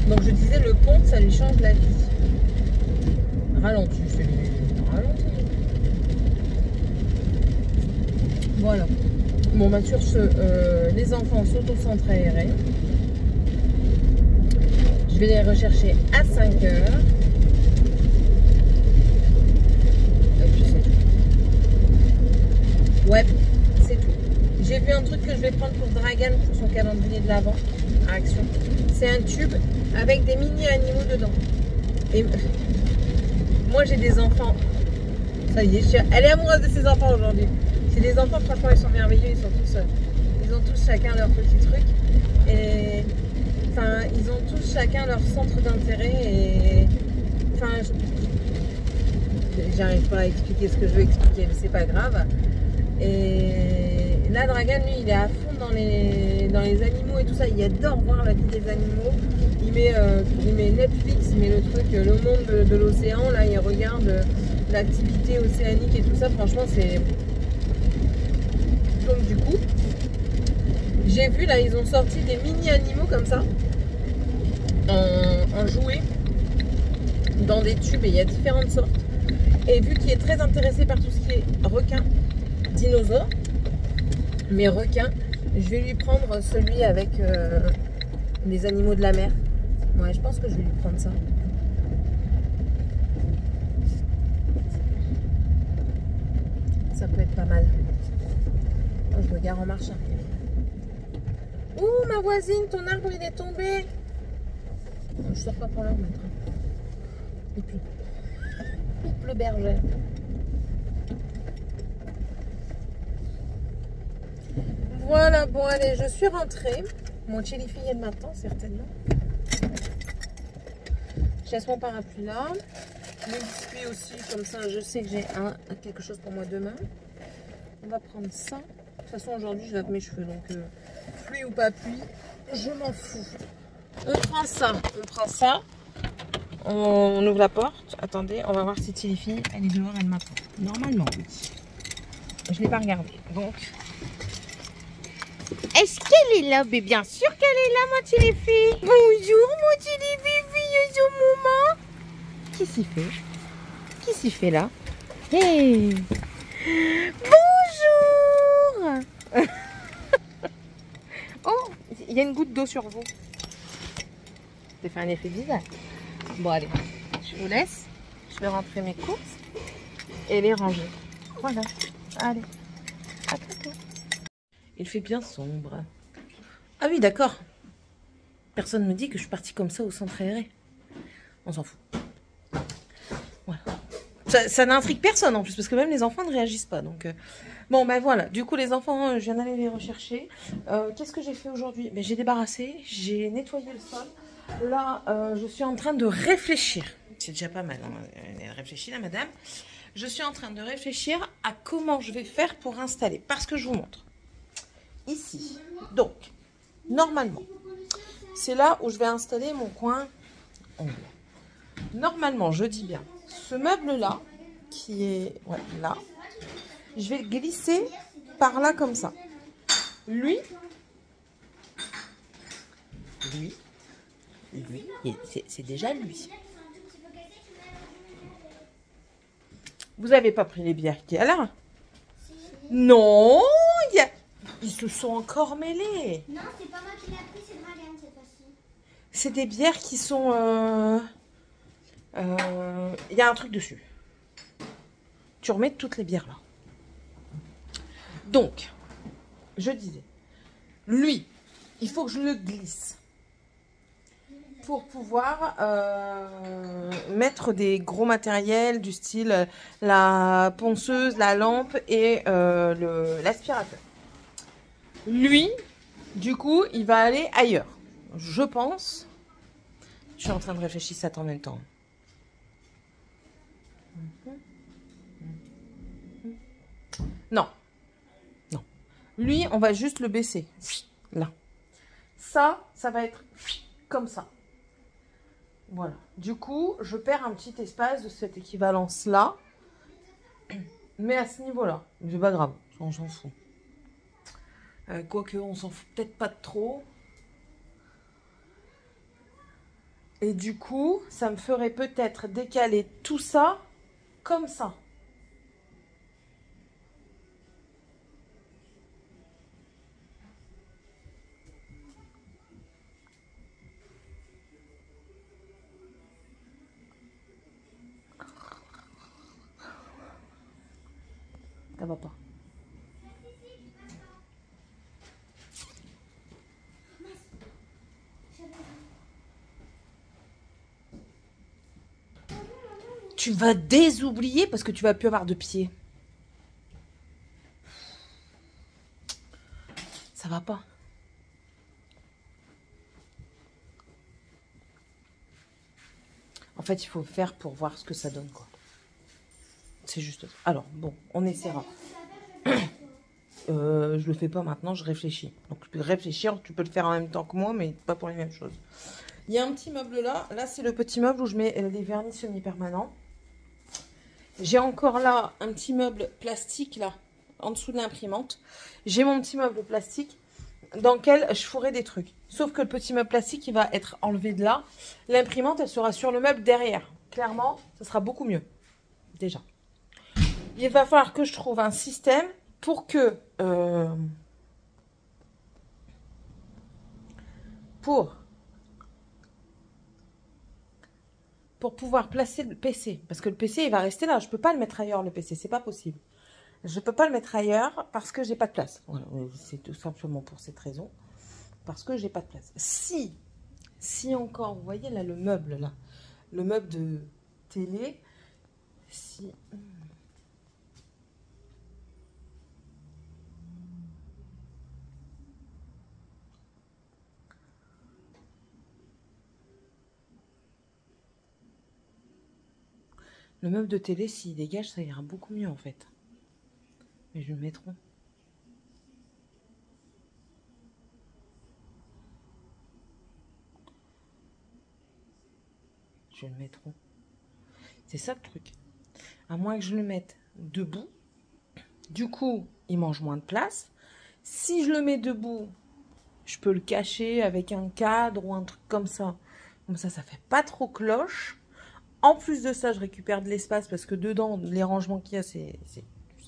Donc je disais, le pont, ça lui change la vie. Ralentis, je fais ralentis. Voilà. Euh, les enfants s'auto-centrent aérés. Je vais les rechercher à 5 heures. C'est. Ouais, c'est tout. J'ai vu un truc que je vais prendre pour Dragan pour son calendrier de l'avant à Action. C'est un tube avec des mini animaux dedans. Et moi j'ai des enfants. Ça y est, elle est amoureuse de ses enfants aujourd'hui. J'ai des enfants, franchement, ils sont merveilleux. Ils sont tous, euh, ont tous chacun leur petit truc. Et enfin, ils ont tous chacun leur centre d'intérêt. Et enfin, j'arrive pas à expliquer ce que je veux expliquer, mais c'est pas grave. Et là, Dragan, lui, il est à fond dans les, dans les animaux et tout ça. Il adore voir la vie des animaux. Il met, euh, il met Netflix, il met le truc euh, Le Monde de, de l'océan. Là, il regarde euh, l'activité océanique et tout ça. Franchement, c'est. Donc, du coup, j'ai vu là, ils ont sorti des mini animaux comme ça, en, en jouets, dans des tubes. Et il y a différentes sortes. Et vu qu'il est très intéressé par tout ce qui est requin, dinosaure, mais requin, je vais lui prendre celui avec euh, les animaux de la mer. Ouais, je pense que je vais lui prendre ça. Ça peut être pas mal. Je me gare en marche arrière. Voisine, ton arbre il est tombé. Je sors pas pour le remettre. Et puis, le berger. Voilà, bon allez, je suis rentrée. Mon chili fillet de matin, certainement. Je laisse mon parapluie là. Mes biscuits aussi, comme ça je sais que j'ai un, quelque chose pour moi demain. On va prendre ça. De toute façon aujourd'hui je lave mes cheveux, donc euh, pluie ou pas pluie, je m'en fous. On prend ça, on prend ça. On ouvre la porte. Attendez, on va voir si Tilly elle est dehors, elle m'attend. Normalement, oui. Je l'ai pas regardé, donc est-ce qu'elle est là? Mais bien sûr qu'elle est là, ma Tilly. Bonjour, mon Tilly bonjour, maman. Qui s'y fait? Qui s'y fait là? Hey Bonjour il y a une goutte d'eau sur vous. t'ai fait un effet bizarre. Bon, allez, je vous laisse. Je vais rentrer mes courses et les ranger. Voilà. Allez, à bientôt. Il fait bien sombre. Ah oui, d'accord. Personne me dit que je suis partie comme ça au centre aéré. On s'en fout. Voilà. Ça, ça n'intrigue personne en plus, parce que même les enfants ne réagissent pas. Donc, euh, bon, ben voilà. Du coup, les enfants, euh, je viens d'aller les rechercher. Euh, Qu'est-ce que j'ai fait aujourd'hui? Ben, J'ai débarrassé, j'ai nettoyé le sol. Là, euh, je suis en train de réfléchir. C'est déjà pas mal. Hein. Elle réfléchit, la madame. Je suis en train de réfléchir à comment je vais faire pour installer. Parce que je vous montre. Ici. Donc, normalement, c'est là où je vais installer mon coin. Normalement, je dis bien, ce meuble-là, qui est là, je vais le glisser par là comme ça. Lui, lui, lui, c'est déjà lui. Vous avez pas pris les bières qu'il y a là? Non, il y a- ils se sont encore mêlés. Non, c'est pas moi qui l'ai pris, c'est Dragan cette fois-ci. C'est des bières qui sont... euh, euh, Il y a un truc dessus. Tu remets toutes les bières là. Donc, je disais, lui, il faut que je le glisse pour pouvoir euh, mettre des gros matériels du style euh, la ponceuse, la lampe et euh, l'aspirateur. Lui, du coup, il va aller ailleurs. Je pense. Je suis en train de réfléchir ça en même temps. Non. Lui, on va juste le baisser. Là. Ça, ça va être comme ça. Voilà. Du coup, je perds un petit espace de cette équivalence-là. Mais à ce niveau-là. C'est pas grave. On s'en fout. Euh, Quoique, on s'en fout peut-être pas trop. Et du coup, ça me ferait peut-être décaler tout ça comme. Ça va pas. Tu vas désoublier parce que tu vas plus avoir de pied. Ça va pas. En fait, il faut faire pour voir ce que ça donne, quoi. C'est juste. Alors, bon, on essaiera. Euh, je le fais pas maintenant, je réfléchis. Donc, tu peux réfléchir, tu peux le faire en même temps que moi, mais pas pour les mêmes choses. Il y a un petit meuble là. Là, c'est le petit meuble où je mets les vernis semi-permanents. J'ai encore là un petit meuble plastique là, en dessous de l'imprimante. J'ai mon petit meuble plastique dans lequel je fourrai des trucs. Sauf que le petit meuble plastique, il va être enlevé de là. L'imprimante, elle sera sur le meuble derrière. Clairement, ce sera beaucoup mieux. Déjà. Il va falloir que je trouve un système pour que... euh, pour pour pouvoir placer le PC. Parce que le PC, il va rester là. Je peux pas le mettre ailleurs, le PC. C'est pas possible. Je peux pas le mettre ailleurs parce que j'ai pas de place. C'est tout simplement pour cette raison. Parce que j'ai pas de place. Si, si encore, vous voyez là le meuble là, le meuble de télé, si. Le meuble de télé, s'il dégage, ça ira beaucoup mieux en fait. Mais je le mettre où Je le mettre où C'est ça le truc. À moins que je le mette debout. Du coup, il mange moins de place. Si je le mets debout, je peux le cacher avec un cadre ou un truc comme ça. Comme ça, ça fait pas trop cloche. En plus de ça, je récupère de l'espace parce que dedans, les rangements qu'il y a, c'est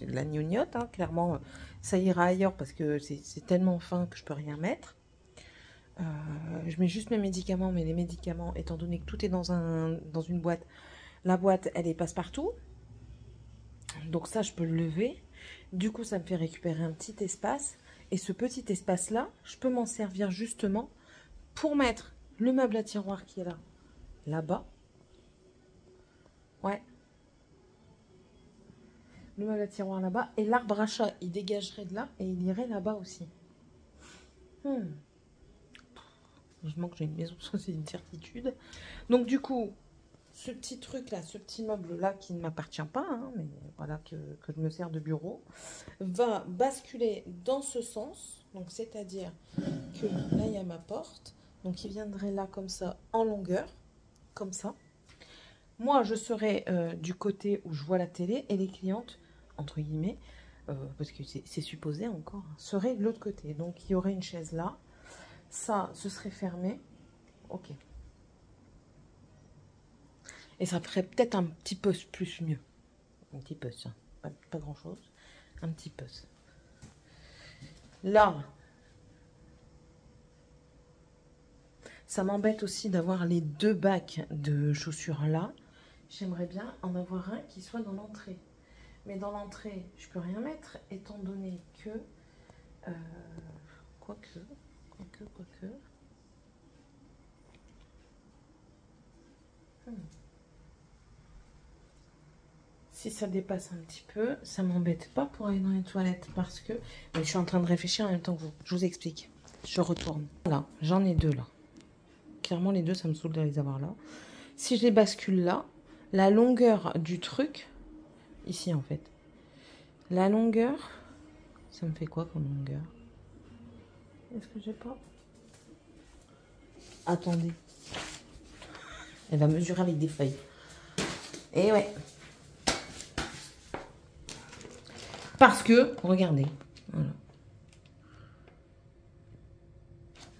de la gnognotte. hein. Clairement, ça ira ailleurs parce que c'est c'est tellement fin que je peux rien mettre. Euh, je mets juste mes médicaments, mais les médicaments, étant donné que tout est dans, un, dans une boîte, la boîte, elle est passe-partout. Donc ça, je peux le lever. Du coup, ça me fait récupérer un petit espace. Et ce petit espace-là, je peux m'en servir justement pour mettre le meuble à tiroir qui est là, là-bas. Ouais. Le à tiroir là-bas. Et l'arbre à chat, il dégagerait de là et il irait là-bas aussi. Hmm. Je manque j'ai une maison, c'est une certitude. Donc du coup, ce petit truc là, ce petit meuble là qui ne m'appartient pas, hein, mais voilà que, que, je me sers de bureau, va basculer dans ce sens. Donc c'est-à-dire que là il y a ma porte, donc il viendrait là comme ça en longueur, comme ça. Moi je serai euh, du côté où je vois la télé et les clientes entre guillemets, euh, parce que c'est supposé encore, hein, seraient de l'autre côté. Donc il y aurait une chaise là, ça ce serait fermé, ok. Et ça ferait peut-être un petit peu plus mieux. Un petit peu, ça. Pas, grand-chose. Un petit peu. Là, ça m'embête aussi d'avoir les deux bacs de chaussures là. J'aimerais bien en avoir un qui soit dans l'entrée. Mais dans l'entrée, je peux rien mettre, étant donné que... Euh, quoique, quoique, quoique... Hmm si ça dépasse un petit peu, ça m'embête pas pour aller dans les toilettes parce que je suis en train de réfléchir en même temps que vous. Je vous explique. Je retourne. Voilà, j'en ai deux là. Clairement, les deux, ça me saoule de les avoir là. Si je les bascule là, la longueur du truc, ici en fait, la longueur, ça me fait quoi comme longueur? Est-ce que j'ai pas? Attendez. Elle va mesurer avec des feuilles. Et ouais, Parce que, regardez.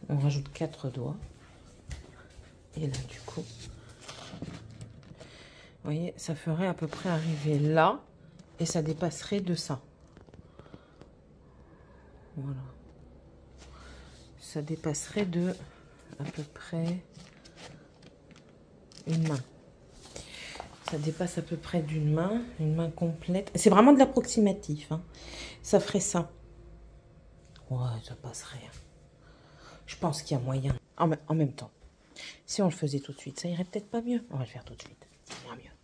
On rajoute quatre doigts. Et là, du coup, voyez, ça ferait à peu près arriver là. Et ça dépasserait de ça. Voilà. Ça dépasserait de à peu près une main. Ça dépasse à peu près d'une main, une main complète. C'est vraiment de l'approximatif. Hein. Ça ferait ça. Ouais, ça passerait. Je pense qu'il y a moyen. En, en, même temps, si on le faisait tout de suite, ça irait peut-être pas mieux. On va le faire tout de suite. Ça ira mieux.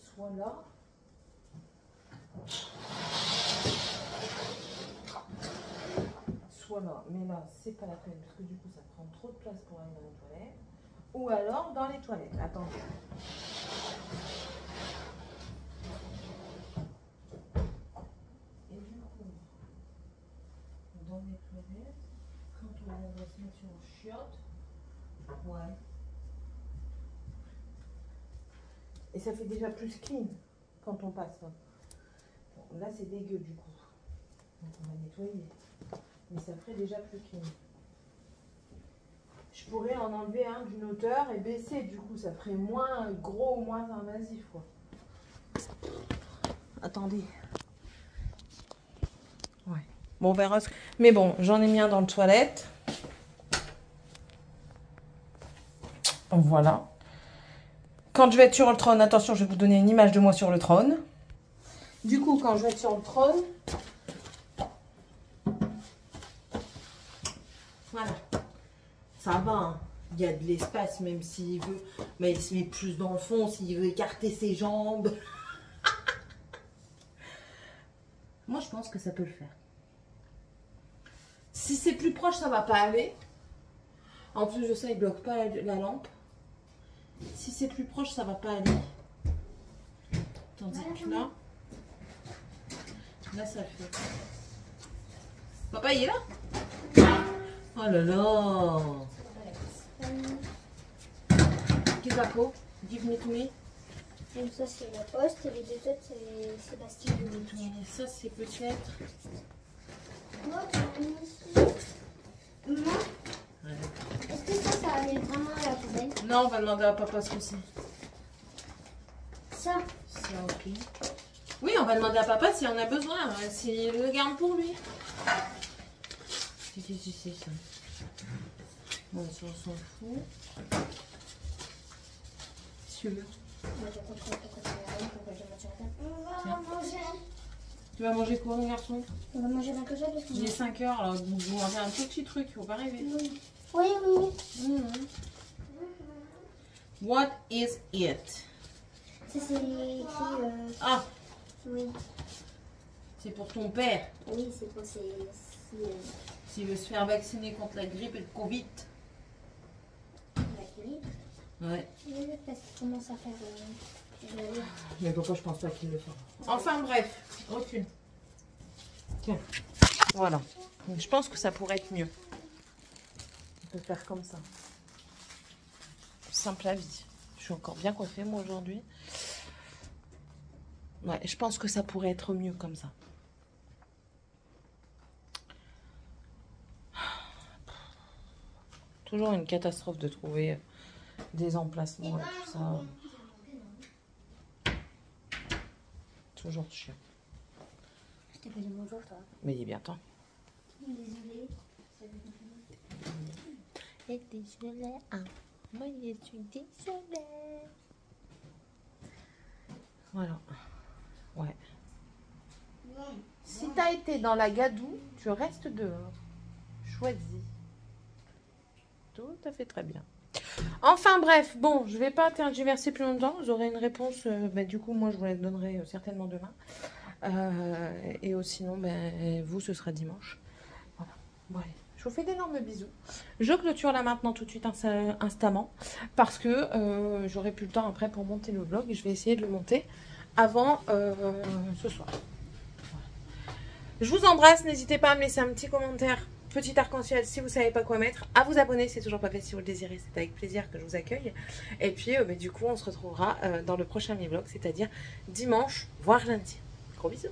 Soit Soit là. Mais là, c'est pas la peine parce que du coup, ça prend trop de place pour aller dans les toilettes. Ou alors dans les toilettes. Attendez. quand on va se mettre sur chiotte, ouais. Ça fait déjà plus clean quand on passe. Là, bon, là c'est dégueu du coup. Donc on va nettoyer. Mais ça ferait déjà plus clean. Je pourrais en enlever un d'une hauteur et baisser du coup. Ça ferait moins gros, moins invasif quoi. Attendez. Ouais. Bon, on verra. Mais bon, j'en ai mis un dans le toilette. Voilà. Quand je vais être sur le trône, attention, je vais vous donner une image de moi sur le trône. Du coup, quand je vais être sur le trône, voilà, ça va. Hein. Il y a de l'espace, même s'il veut, mais il se met plus dans le fond, s'il veut écarter ses jambes. Moi, je pense que ça peut le faire. Si c'est plus proche, ça va pas aller. En plus de ça, il bloque pas la, lampe. Si c'est plus proche, ça va pas aller. Tandis que là, là ça fait. Papa, il est là? Oh là là que Give me to me. Donc ça c'est la poste et les deux autres c'est Sébastien. Et ça, c'est peut-être. Moi, tu as mis ici. Maman, Ouais. est-ce que ça, ça allait vraiment à la poubelle Non, on va demander à papa ce que c'est. Ça, C'est ok. Oui, on va demander à papa si on a besoin, hein, s'il le garde pour lui. C'est qu'est-ce que c'est ça Bon, ça, on s'en fout. Pourquoi tu vas manger quoi, mon garçon? On va manger quelque chose parce que Il est 5 heures, alors vous vous mangez un tout petit truc, faut pas rêver. Oui, oui, oui. Mhm. What is it? Ça c'est écrit. Euh, Ah, oui, c'est pour ton père, oui, c'est pour ces, euh, s'il veut se faire vacciner contre la grippe et le Covid. la clinique. Ouais. Oui, parce qu'il commence à faire. Euh. Mais pourquoi je pense pas qu'il le fera? Enfin bref, recule. Tiens. Voilà. Je pense que ça pourrait être mieux. Faire comme ça. Simple à vie. Je suis encore bien coiffée moi aujourd'hui. Ouais, je pense que ça pourrait être mieux comme ça. Toujours une catastrophe de trouver des emplacements et tout ça. Toujours chiant. Je t'ai pas dit bonjour, toi? Mais il est bien temps. Désolée. Et désolé, hein. Moi, je suis désolée. Voilà. Ouais. Si t'as été dans la gadoue, tu restes dehors. Choisis. Tout à fait très bien. Enfin bref, bon, je vais pas tergiverser plus longtemps. Vous aurez une réponse. euh, bah, du coup, moi, je vous la donnerai euh, certainement demain. Euh, et oh, sinon, ben, vous, ce sera dimanche. Voilà. Bon, allez. Je vous fais d'énormes bisous. Je clôture là maintenant tout de suite insta- instamment parce que euh, j'aurai plus le temps après pour monter le vlog je vais essayer de le monter avant euh, ce soir. Je vous embrasse, n'hésitez pas à me laisser un petit commentaire, petit arc-en-ciel si vous savez pas quoi mettre, à vous abonner c'est toujours pas fait si vous le désirez, c'est avec plaisir que je vous accueille. Et puis euh, bah, du coup on se retrouvera dans le prochain vlog, c'est-à-dire dimanche, voire lundi. Gros bisous